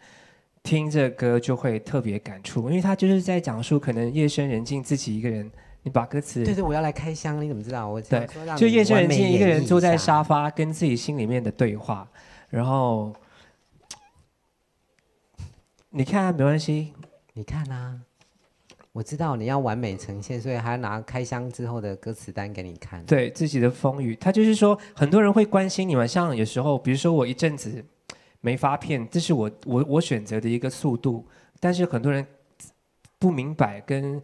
听这歌就会特别感触，因为他就是在讲述可能夜深人静自己一个人，你把歌词对对，我要来开箱，你怎么知道？我对就你夜深人静，完美演一个人坐在沙发，跟自己心里面的对话，然后你看啊没关系，你看啊，我知道你要完美呈现，所以还要拿开箱之后的歌词单给你看。对自己的风雨，他就是说，很多人会关心你们，像有时候，比如说我一阵子没发片，这是我我我选择的一个速度，但是很多人不明白跟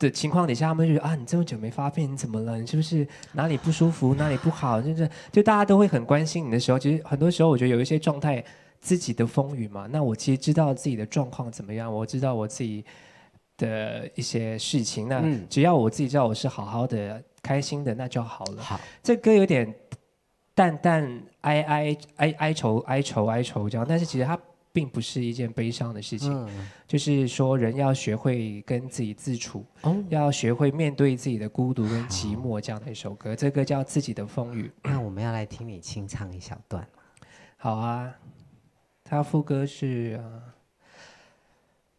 的情况底下，他们就觉得啊，你这么久没发片，你怎么了？你是不是哪里不舒服，哪里不好？就是就大家都会很关心你的时候，其实很多时候我觉得有一些状态，自己的风雨嘛。那我其实知道自己的状况怎么样，我知道我自己的一些事情。那嗯只要我自己知道我是好好的、开心的，那就好了。好，这歌有点淡淡哀哀哀哀愁哀愁哀愁这样，但是其实它并不是一件悲伤的事情。嗯，就是说，人要学会跟自己自处，哦，要学会面对自己的孤独跟寂寞，这样的一首歌。这歌叫《自己的风雨》。那我们要来听你清唱一小段。好啊，它副歌是啊。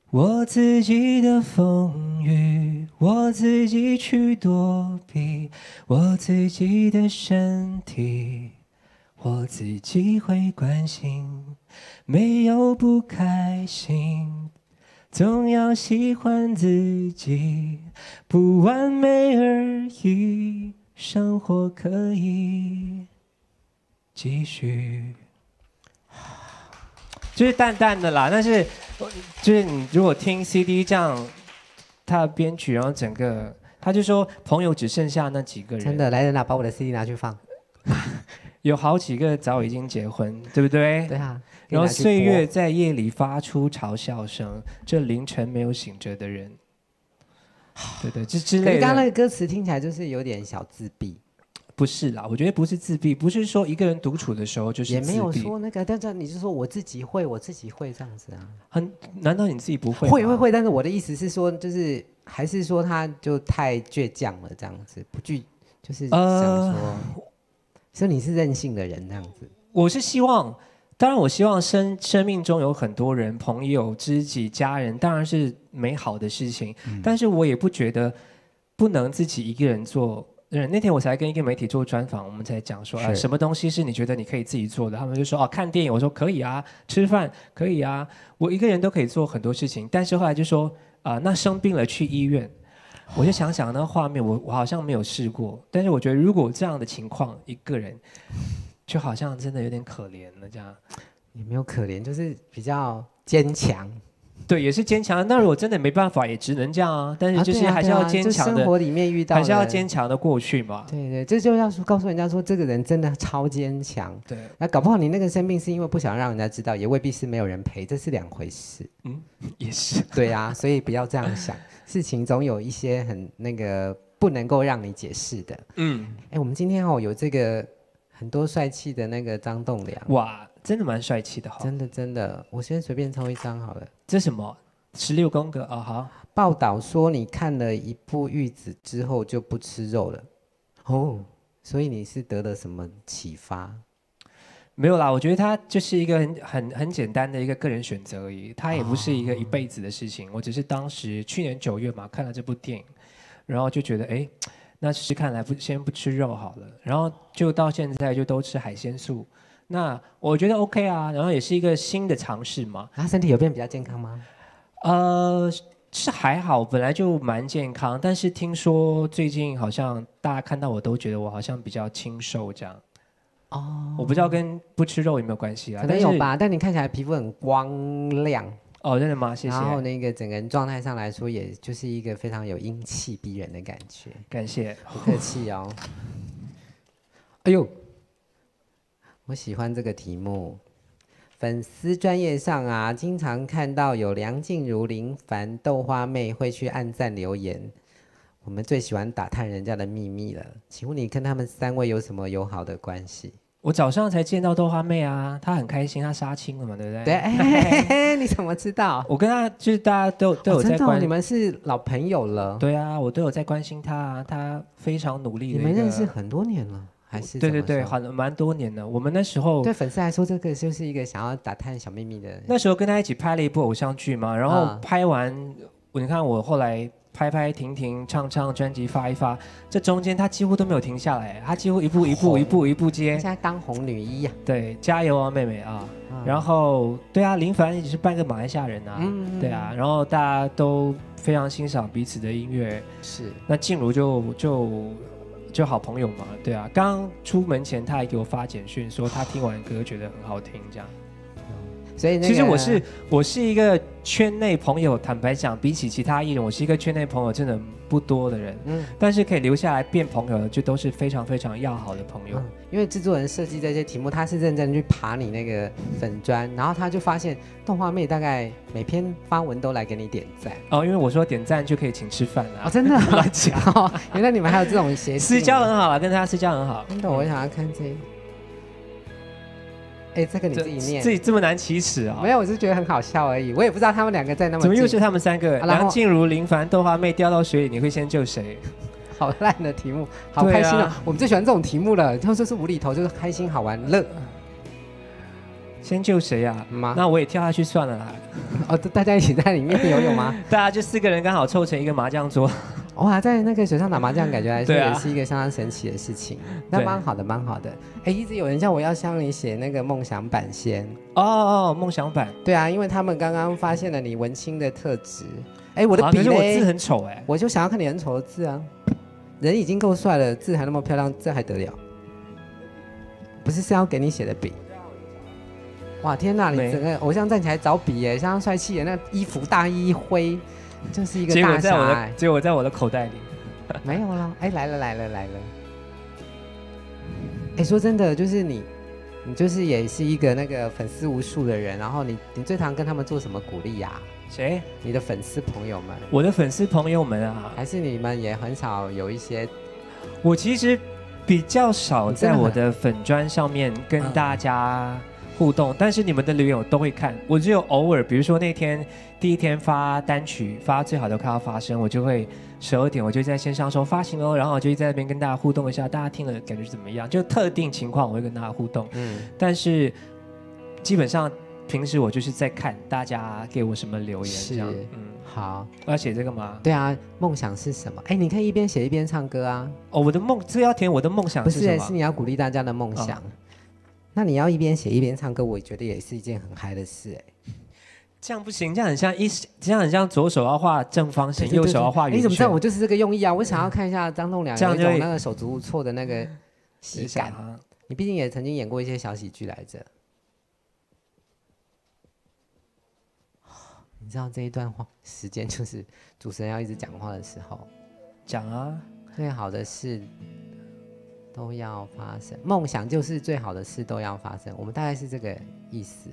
我自己的风雨，我自己去躲避，我自己的身体，我自己会关心，没有不开心，总要喜欢自己，不完美而已，生活可以继续。<sighs> 就是淡淡的啦，但是就是你如果听 CD 这样，他的编曲，然后整个，他就说朋友只剩下那几个人，真的，来人啊，把我的 CD 拿去放。<laughs> 有好几个早已经结婚，对不对？对啊，然后岁月在夜里发出嘲笑声，这凌晨没有醒着的人，对对，这之类刚刚那，个歌词听起来就是有点小自闭，不是啦，我觉得不是自闭，不是说一个人独处的时候就是也没有说那个，但是你是说我自己会，我自己会这样子啊？很，难道你自己不会？会会。会，但是我的意思是说，就是还是说他就太倔强了，这样子不惧，就是想呃说，说你是任性的人这样子。我是希望，当然我希望生生命中有很多人、朋友、知己、家人，当然是美好的事情。嗯但是我也不觉得不能自己一个人做。嗯，那天我才跟一个媒体做专访，我们才讲说啊，什么东西是你觉得你可以自己做的？他们就说哦，看电影，我说可以啊，吃饭可以啊，我一个人都可以做很多事情。但是后来就说啊，那生病了去医院，我就想想那画面，我我好像没有试过。但是我觉得如果这样的情况，一个人就好像真的有点可怜了，这样。也没有可怜，就是比较坚强。对，也是坚强。那如果真的没办法，也只能这样啊。但是啊就是还是要坚强的，就生活里面遇到还是要坚强的过去嘛。对对，这就要说告诉人家说，这个人真的超坚强。对，那搞不好你那个生病是因为不想让人家知道，也未必是没有人陪，这是两回事。嗯也是。对啊，所以不要这样想，事情总有一些很那个不能够让你解释的。嗯，哎，我们今天哦有这个很多帅气的那个张栋梁，哇，真的蛮帅气的哈。真的真的，我先随便抽一张好了。这什么？十六宫格啊、好。报道说你看了一部《玉子》之后就不吃肉了，哦，所以你是得了什么启发？没有啦，我觉得他就是一个很很很简单的一个个人选择而已，他也不是一个一辈子的事情。我只是当时去年九月嘛看了这部电影，然后就觉得哎，那试试看来不先不吃肉好了，然后就到现在就都吃海鲜素。那我觉得 OK 啊，然后也是一个新的尝试嘛。他身体有变比较健康吗？呃，是还好，本来就蛮健康，但是听说最近好像大家看到我都觉得我好像比较清瘦这样。哦，我不知道跟不吃肉有没有关系啊？可能有。吧，但你看起来皮肤很光亮，哦，真的吗？谢谢，然后那个整个人状态上来说，也就是一个非常有英气逼人的感觉。感谢。不客气哦。<laughs> 哎呦，我喜欢这个题目。粉丝专业上啊，经常看到有梁静茹、林凡、豆花妹会去按赞留言。我们最喜欢打探人家的秘密了。请问你跟他们三位有什么友好的关系？我早上才见到豆花妹啊，她很开心，她杀青了嘛，对不对？对，<laughs> 你怎么知道？我跟她就是大家都都有在关，你们是老朋友了？对啊，我都有在关心她啊，她非常努力的。你们认识？很多年了，还是对对对，很蛮多年的。我们那时候对粉丝来说，这个就是一个想要打探小秘密的。那时候跟她一起拍了一部偶像剧嘛，然后啊拍完，你看我后来拍拍停停，唱唱专辑发一发，这中间他几乎都没有停下来，他几乎一步一步一步一步接现。在当红女一呀、对，加油啊，妹妹啊！啊然后对啊，林凡也是半个马来西亚人啊，嗯对啊，然后大家都非常欣赏彼此的音乐。是那静茹就就就好朋友嘛，对啊。刚出门前，他还给我发简讯说他听完歌觉得很好听，这样。所以那个其实我是我是一个圈内朋友，坦白讲，比起其他艺人，我是一个圈内朋友真的不多的人。嗯但是可以留下来变朋友的，就都是非常非常要好的朋友。嗯，因为制作人设计这些题目，他是认真去爬你那个粉砖，然后他就发现动画妹大概每篇发文都来给你点赞。哦，因为我说点赞就可以请吃饭了哦，真的乱讲，<laughs> 哦，原来你们还有这种协 <laughs> 私交很好啊，跟他私交很好。真的，我想要看这一。哎，这个你自己念自。己这么难启齿啊？没有，我是觉得很好笑而已。我也不知道他们两个在那么怎么又是他们三个？啊梁静茹、林凡、豆花妹掉到水里，你会先救谁？<laughs> 好烂的题目，好开心啊！我们最喜欢这种题目了，他说是无厘头，就是开心好玩乐先救谁啊？吗？那我也跳下去算了啦。哦，大家一起在里面游泳吗？<laughs> 大家就四个人刚好凑成一个麻将桌。哇，在那个水上打麻将，感觉来说对啊也是一个相当神奇的事情。那对蛮好的，蛮好的。哎，一直有人叫我要向你写那个梦想版先。哦哦，梦想版。对啊，因为他们刚刚发现了你文青的特质。哎，我的啊笔我字很丑哎。我就想要看你很丑的字啊！人已经够帅了，字还那么漂亮，这还得了？不是是要给你写的笔。哇天哪！你整个偶像站起来找笔耶，相当帅气耶！那衣服大衣一挥，就是一个结果大在我的侠哎。结果在我的口袋里。没有啦，哎来了来了来了。哎，说真的，就是你，你就是也是一个那个粉丝无数的人，然后你你最常跟他们做什么鼓励呀、谁？你的粉丝朋友们，我的粉丝朋友们啊，还是你们也很少有一些我其实比较少在我的粉砖上面跟大家互动，但是你们的留言我都会看。我只有偶尔，比如说那天第一天发单曲，发最好的快要发生，我就会十二点我就在线上说发行哦，然后我就在那边跟大家互动一下，大家听了感觉怎么样？就特定情况我会跟大家互动，嗯。但是基本上平时我就是在看大家给我什么留言这样是。嗯，好，我要写这个吗？对啊，梦想是什么？哎，你可以一边写一边唱歌啊。哦，我的梦，这要填我的梦想不是，是什么？是你要鼓励大家的梦想。哦那你要一边写一边唱歌，我觉得也是一件很嗨的事哎。这样不行，这样很像一，这样很像左手要画正方形，对对对右手要画圆圈。你怎么知道我就是这个用意啊？我想要看一下张栋梁有一种这样就会那个手足无措的那个喜感。啊？你毕竟也曾经演过一些小喜剧来着。你知道这一段话时间就是主持人要一直讲话的时候，讲啊，最好的事都要发生，梦想就是最好的事都要发生。我们大概是这个意思。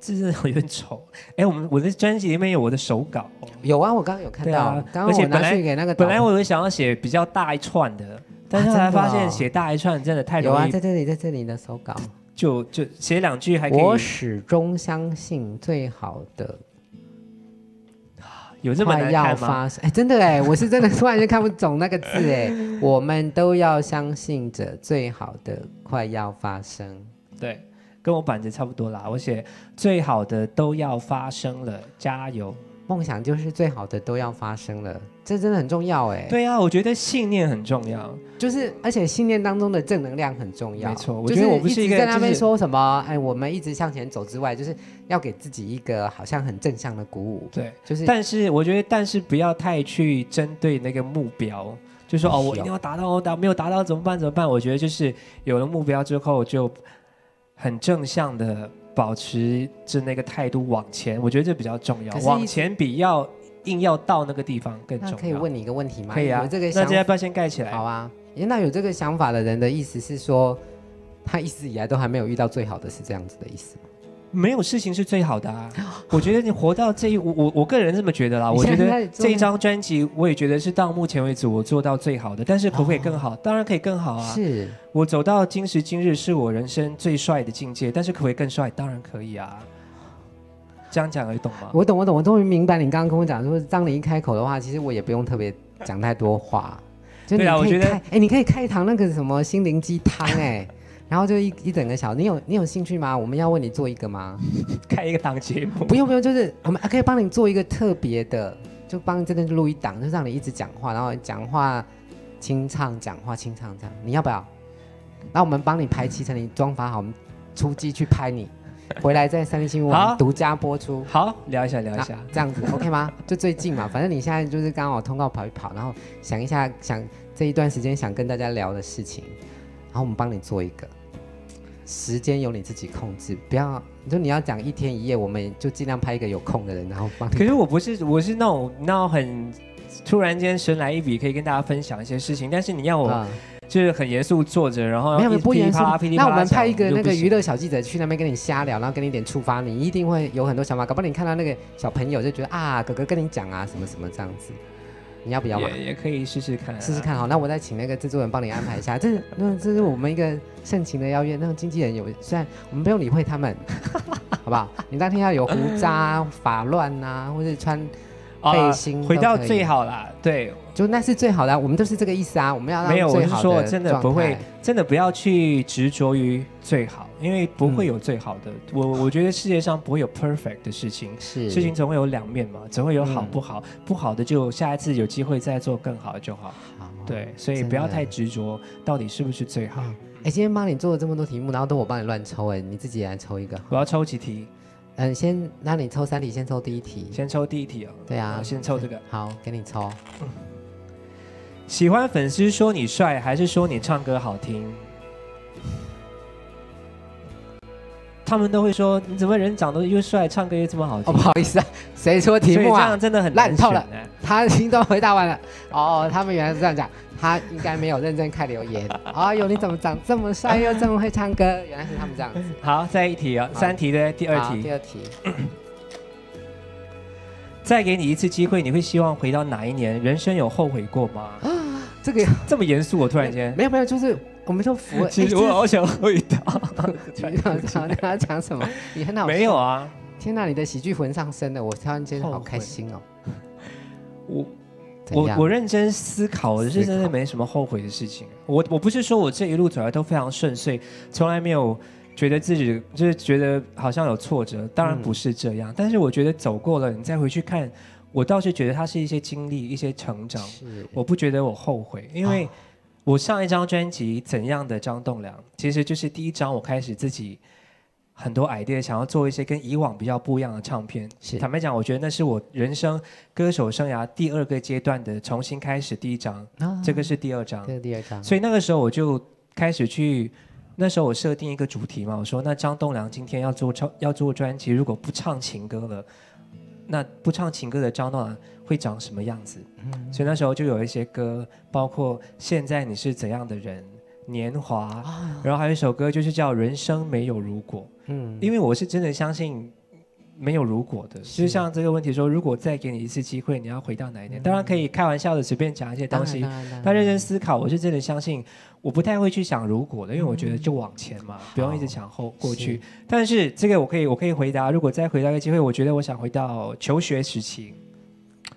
这真的有点丑。<laughs> 哎，我们我的专辑里面有我的手稿哦，有啊，我刚刚有看到，对啊刚刚我拿而且本来去给那个导本来我有想要写比较大一串的，但是后来真的哦发现写大一串真的太有啊，在这里，在这里的手稿。就就写两句还可我，始终相信最好的有这么快要难看吗？发生。哎，真的哎，<laughs> 我是真的突然间看不懂那个字哎。我们都要相信着最好的快要发生。对，跟我板子差不多啦。我写最好的都要发生了，加油。梦想就是最好的都要发生了，这真的很重要哎。对啊，我觉得信念很重要。就是而且信念当中的正能量很重要。没错我就觉得我不是一一个直在那边说什么，哎，我们一直向前走之外，就是要给自己一个好像很正向的鼓舞。对，就是但是我觉得，但是不要太去针对那个目标，就说哦，我一定要达到，我达没有达到怎么办？怎么办？我觉得就是有了目标之后，就很正向的保持着那个态度往前，我觉得这比较重要往前比要硬要到那个地方更重要。那可以问你一个问题吗？可以啊，有这个想那这要不要先盖起来？好啊。诶那有这个想法的人的意思是说，他一直以来都还没有遇到最好的，是这样子的意思吗？没有事情是最好的啊！我觉得你活到这一，我我我个人这么觉得啦。我觉得做这一张专辑，我也觉得是到目前为止我做到最好的。但是可不可以更好？当然可以更好啊！是，我走到今时今日是我人生最帅的境界，但是可不可以更帅？当然可以啊！这样讲你懂吗？我懂，我懂，我终于明白你刚刚跟我讲说，当你一开口的话，其实我也不用特别讲太多话，对啊我觉得哎，你可以开一堂那个什么心灵鸡汤，哎，然后就一一整个小，你有你有兴趣吗？我们要为你做一个吗？<laughs> 开一个档节目，不用不用，就是我们可以帮你做一个特别的，就帮你真的录一档，就让你一直讲话，然后讲话清唱，讲话清唱这样，你要不要？那我们帮你排期成，你妆发好，我们出击去拍你，回来在三立新闻网独家播出。好聊一下聊一下啊。这样子 OK 吗？就最近嘛，反正你现在就是刚好通告跑一跑，然后想一下想这一段时间想跟大家聊的事情，然后我们帮你做一个，时间由你自己控制，不要你说你要讲一天一夜，我们就尽量拍一个有空的人，然后帮你。可是我不是，我是那种那种很突然间神来一笔，可以跟大家分享一些事情。但是你要我啊就是很严肃坐着，然后没有一不严肃那我们派一个那个娱乐小记者去那边跟你瞎聊，然后给你点触发，你一定会有很多想法。搞不好你看到那个小朋友就觉得啊，哥哥跟你讲啊，什么什么这样子，你要不要嘛？也也可以试试看、啊，试试看好，那我再请那个制作人帮你安排一下。这是那这是我们一个盛情的邀约，那个经纪人有，虽然我们不用理会他们，<laughs> 好不好？你当天要有胡渣、发乱呐，或者穿啊背心回到最好啦。对，就那是最好的啊、我们都是这个意思啊。我们要让没有，我是说真的不会，真的不要去执着于最好，因为不会有最好的。我我觉得世界上不会有 perfect 的事情。是事情总会有两面嘛，总会有好嗯不好，不好的就下一次有机会再做更好的就好。好对，所以不要太执着，到底是不是最好？哎、今天帮你做了这么多题目，然后都我帮你乱抽，哎，你自己来抽一个。我要抽几题，嗯，先那你抽三题，先抽第一题。先抽第一题哦。对啊我先抽这个。<laughs> 好，给你抽。喜欢粉丝说你帅，还是说你唱歌好听？他们都会说你怎么人长得又帅，唱歌又这么好哦，听 <laughs> 不？好意思啊，谁出题目啊这样？真的很烂透了他已经都回答完了。哦，他们原来是这样讲，他应该没有认真看留言。<laughs> 哎呦，你怎么长这么帅又这么会唱歌？原来是他们这样子。<laughs> 好，再一题啊，好三题的第二题第，二题。<clears throat> 再给你一次机会，你会希望回到哪一年？人生有后悔过吗？<gasps> 这个这么严肃，我突然间，没有没有，就是我们就服了。其实我好想回 <laughs> 你想想你要讲什么？你很好没有。啊，天哪，你的喜剧魂上身了，我突然间好开心哦。我我我认真思考，我是真的没什么后悔的事情。我我不是说我这一路走来都非常顺遂，从来没有觉得自己就是觉得好像有挫折，当然嗯不是这样。但是我觉得走过了，你再回去看，我倒是觉得它是一些经历，一些成长。是我不觉得我后悔，因为哦我上一张专辑《怎样的张栋梁》，其实就是第一张我开始自己很多 idea 想要做一些跟以往比较不一样的唱片。是坦白讲，我觉得那是我人生歌手生涯第二个阶段的重新开始第一张，啊这个是第二张这。个第二张。所以那个时候我就开始去，那时候我设定一个主题嘛，我说那张栋梁今天要做唱要做专辑，如果不唱情歌了，那不唱情歌的张栋梁会长什么样子？嗯所以那时候就有一些歌，包括现在你是怎样的人。年华，然后还有一首歌就是叫《人生没有如果》，嗯，因为我是真的相信没有如果的。就像这个问题说，如果再给你一次机会，你要回到哪一年？当然可以开玩笑的随便讲一些东西，但认真思考，我是真的相信，我不太会去想如果的，因为我觉得就往前嘛，不用一直想后过去。但是这个我可以，我可以回答，如果再回到一个机会，我觉得我想回到求学时期，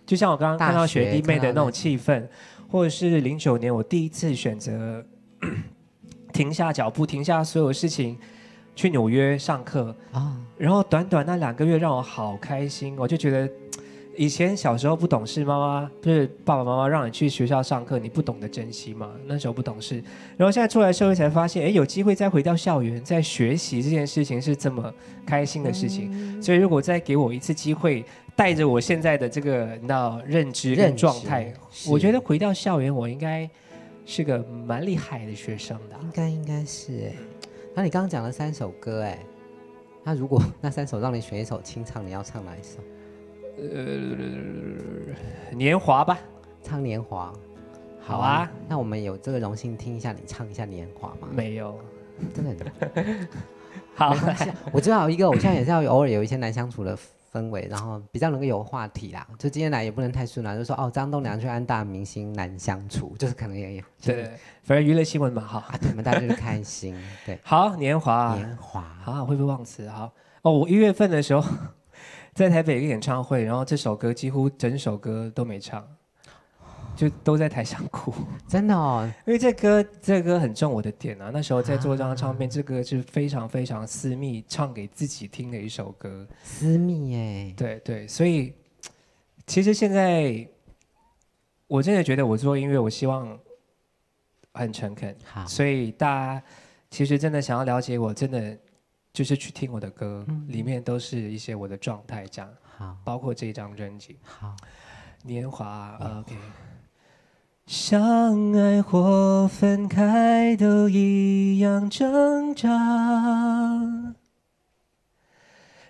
就像我刚刚看到大学学弟妹的那种气氛，或者是零九年我第一次选择 <coughs> 停下脚步，停下所有事情，去纽约上课，啊，然后短短那两个月让我好开心，我就觉得以前小时候不懂事，妈妈就是爸爸妈妈让你去学校上课，你不懂得珍惜嘛，那时候不懂事。然后现在出来社会才发现，哎，有机会再回到校园，再学习这件事情是这么开心的事情。嗯所以如果再给我一次机会，带着我现在的这个那认知跟认状态，我觉得回到校园，我应该是个蛮厉害的学生的啊。应该应该是哎。那你刚刚讲了三首歌哎，那如果那三首让你选一首清唱，你要唱哪一首？年华吧，唱《年华》。好啊，那我们有这个荣幸听一下你唱一下《年华》吗？没有。真的很 <laughs> 好。我知道一个，我现在也是要偶尔有一些难相处的氛围，然后比较能够有话题啦。就今天来也不能太顺啦，就说哦，张栋梁去安大明星难相处，<laughs> 就是可能也有对，反正娱乐新闻嘛，好。啊，对，我们大家就是开心。对，<laughs> 好，年华，年华，好，会不会忘词？好，哦，我一月份的时候在台北一个演唱会，然后这首歌几乎整首歌都没唱，就都在台上哭，真的哦，因为这歌这歌很中我的点啊。那时候在做这张唱片，这歌是非常非常私密，唱给自己听的一首歌。私密哎，对对，所以其实现在我真的觉得我做音乐，我希望很诚恳，好，所以大家其实真的想要了解我，真的就是去听我的歌，里面都是一些我的状态，这样，好，包括这一张专辑。好，《年华》呃 OK。相爱或分开都一样挣扎。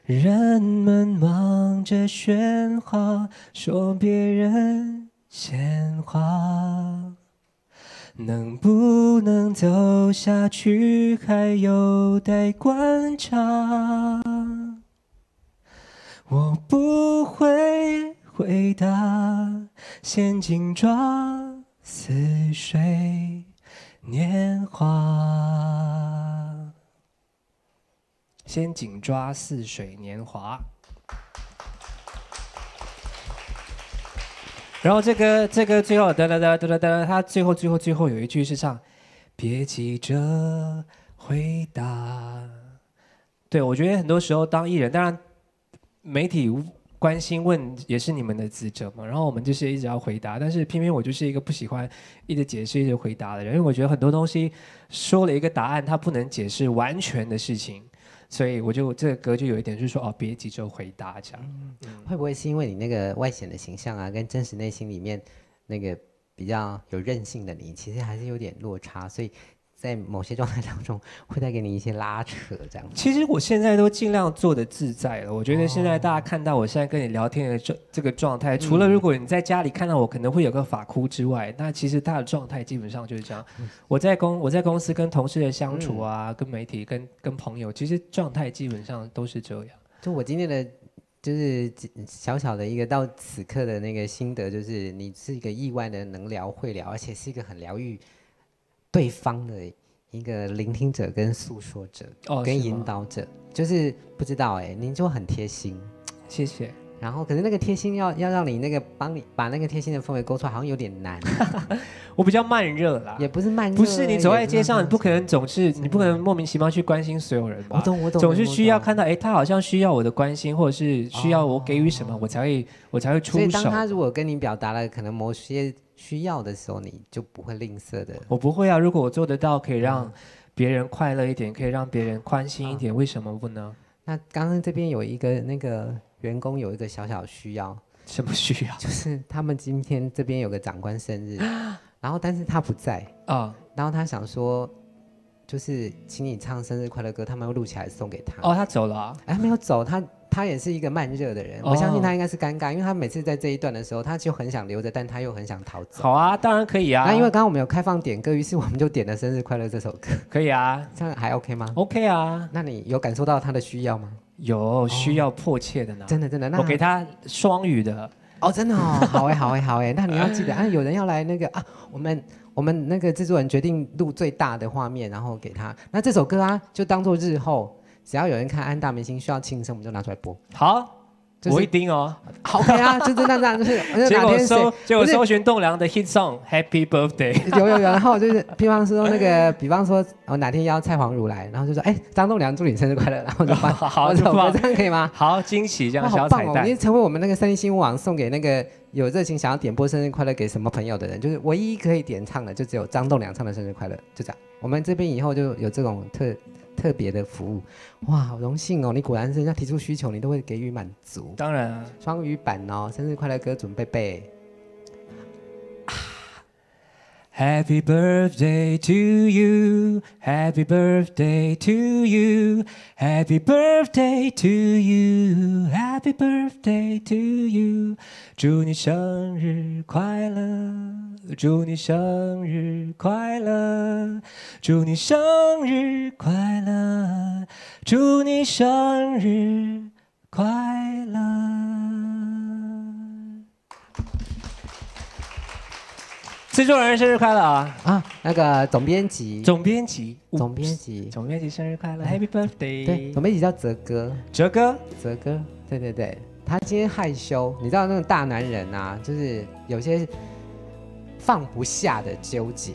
人们忙着喧哗，说别人闲话，能不能走下去还有待观察。我不会回答，陷阱抓似水年华。先紧抓似水年华。然后这个这个最后哒哒哒哒哒哒，他最后最后最后有一句是唱，别急着回答。对，我觉得很多时候当艺人，当然媒体关心问也是你们的职责嘛，然后我们就是一直要回答，但是偏偏我就是一个不喜欢一直解释一直回答的人，因为我觉得很多东西说了一个答案，它不能解释完全的事情。所以我就这个歌就有一点就是说哦，别急着回答这样。会不会是因为你那个外显的形象啊，跟真实内心里面那个比较有韧性的你，其实还是有点落差，所以在某些状态当中会带给你一些拉扯，这样。其实我现在都尽量做的自在了。我觉得现在大家看到我现在跟你聊天的这这个状态，除了如果你在家里看到我可能会有个法哭之外，那其实他的状态基本上就是这样。我在公我在公司跟同事的相处啊，跟媒体跟跟朋友，其实状态基本上都是这样。就我今天的，就是小小的一个到此刻的那个心得，就是你是一个意外的能聊会聊，而且是一个很疗愈对方的一个聆听者跟诉说者，跟哦是吗引导者，就是不知道哎、您就很贴心。谢谢。然后，可是那个贴心要要让你那个帮你把那个贴心的氛围勾出来，好像有点难，<laughs> 我比较慢热啦，也不是慢热，不是你走在街上，你不可能。总是你不可能莫名其妙去关心所有人吧？我懂，我懂，总是需要看到，哎，他好像需要我的关心，或者是需要我给予什么，我才会我才会出所以，当手。他如果跟你表达了可能某些需要的时候，你就不会吝啬的。我不会啊，如果我做得到，可以让嗯别人快乐一点，可以让别人宽心一点，为什么不呢？那刚刚这边有一个那个员工有一个小小需要，什么需要就是他们今天这边有个长官生日，<gasps> 然后但是他不在，啊？然后他想说，就是请你唱生日快乐歌，他们会录起来送给他。哦，他走了啊？哎，没有走，他他也是一个慢热的人，哦我相信他应该是尴尬，因为他每次在这一段的时候，他就很想留着，但他又很想逃走。好啊，当然可以啊。那因为刚刚我们有开放点歌，于是我们就点了《生日快乐》这首歌，可以啊这样还 OK 吗？，OK 啊，那你有感受到他的需要吗？有需要迫切的呢。真的真的，那我给他双语的，哦，真的哦，好哎好哎好哎，那你要记得啊，有人要来那个啊，我们我们那个制作人决定录最大的画面，然后给他。那这首歌啊，就当做日后只要有人看《安大明星》需要庆生，我们就拿出来播。好，就是我一定哦。好 OK 啊，<laughs> 就是那那就是 <laughs> 结果哪天谁搜结果搜寻栋梁的 hit song Happy Birthday。<laughs> 有有有，然后就是，比方说那个，比方说，我哪天邀蔡黄如来，然后就说，哎，张栋梁祝你生日快乐，然后就放，好我这首歌就放这样可以吗？好惊喜，这，样！小彩蛋你。成为我们那个三立新闻网送给那个有热情想要点播生日快乐给什么朋友的人，就是唯一可以点唱的，就只有张栋梁唱的生日快乐，就这样。我们这边以后就有这种特特别的服务，哇，好荣幸哦！你果然是人家提出需求，你都会给予满足。当然啊，双语版哦，生日快乐歌准备背。Happy birthday to you, happy birthday to you, happy birthday to you, happy birthday to you。祝你生日快乐，祝你生日快乐，祝你生日快乐，祝你生日快乐。 制作人生日快乐啊！啊，那个总编辑，总编辑，总编辑，总编辑生日快乐，Happy，Birthday！对总编辑叫泽哥，哲哥，泽哥，对对对，他今天害羞，你知道那种大男人啊，就是有些放不下的纠结。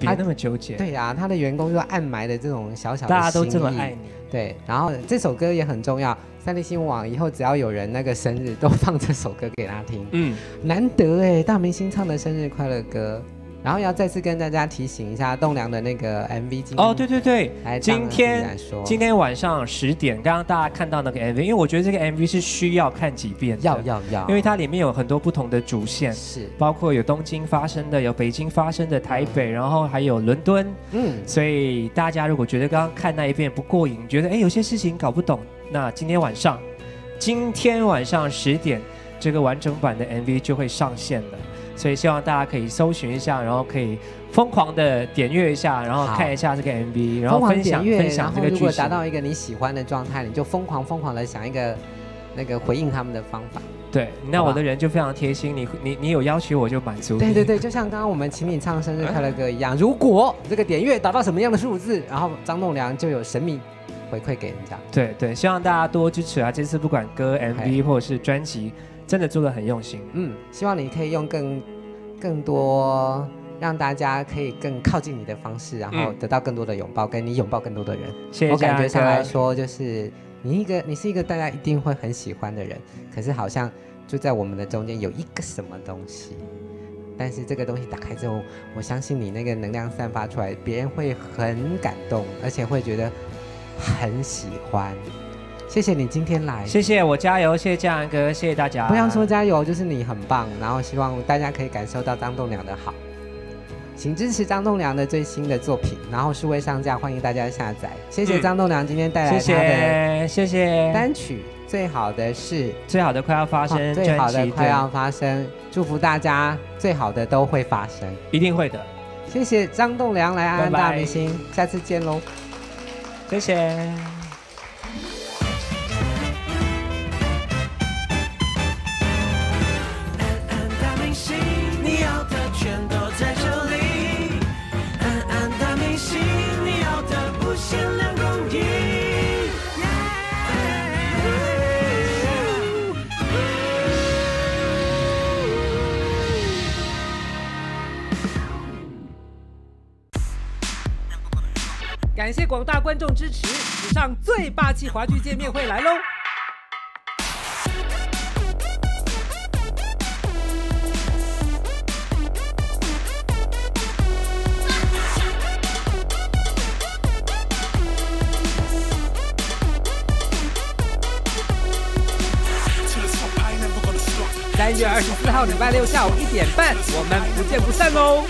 别那么纠结，对呀、他的员工就暗埋的这种小小的大家都这么爱你，对，然后这首歌也很重要。三立新闻网以后只要有人那个生日，都放这首歌给他听，嗯，难得哎，大明星唱的生日快乐歌，然后要再次跟大家提醒一下栋梁的那个 MV 今哦，对对对，今天今天晚上十点，刚刚大家看到那个 MV，因为我觉得这个 MV 是需要看几遍的，要要要，因为它里面有很多不同的主线，是。包括有东京发生的，有北京发生的，台北，然后还有伦敦，嗯。所以大家如果觉得刚刚看那一遍不过瘾，觉得哎有些事情搞不懂，那今天晚上，今天晚上十点，这个完整版的 MV 就会上线了。所以希望大家可以搜寻一下，然后可以疯狂的点阅一下，然后看一下这个 MV，然后分享分享这个剧如果达。到一个你喜欢的状态，你就疯狂疯狂的想一个那个回应他们的方法。对，那我的人就非常贴心，你你你有要求我就满足。对对对，就像刚刚我们请你唱生日快乐歌一样，如果这个点阅达到什么样的数字，然后张栋梁就有神秘回馈给人家。对对，希望大家多支持啊！这次不管歌、MV 或者是专辑，真的做的很用心。嗯，希望你可以用更更多让大家可以更靠近你的方式，然后嗯得到更多的拥抱，跟你拥抱更多的人。谢谢我感觉上来说，就是你一个你是一个大家一定会很喜欢的人，可是好像就在我们的中间有一个什么东西。但是这个东西打开之后，我相信你那个能量散发出来，别人会很感动，而且会觉得很喜欢。谢谢你今天来，谢谢我加油，谢谢嘉阳哥，谢谢大家。不要说加油，就是你很棒，然后希望大家可以感受到张栋梁的好，请支持张栋梁的最新的作品，然后数位上架，欢迎大家下载。谢谢嗯张栋梁今天带来谢他的谢谢谢。单曲《最好的事》，最好的快要发生，最好的快要发生，祝福大家最好的都会发生。一定会的，谢谢张栋梁来安安大明星，下次见喽。谢谢。广大观众支持，史上最霸气华剧见面会来喽！三月二十四号礼拜六下午一点半，我们不见不散喽！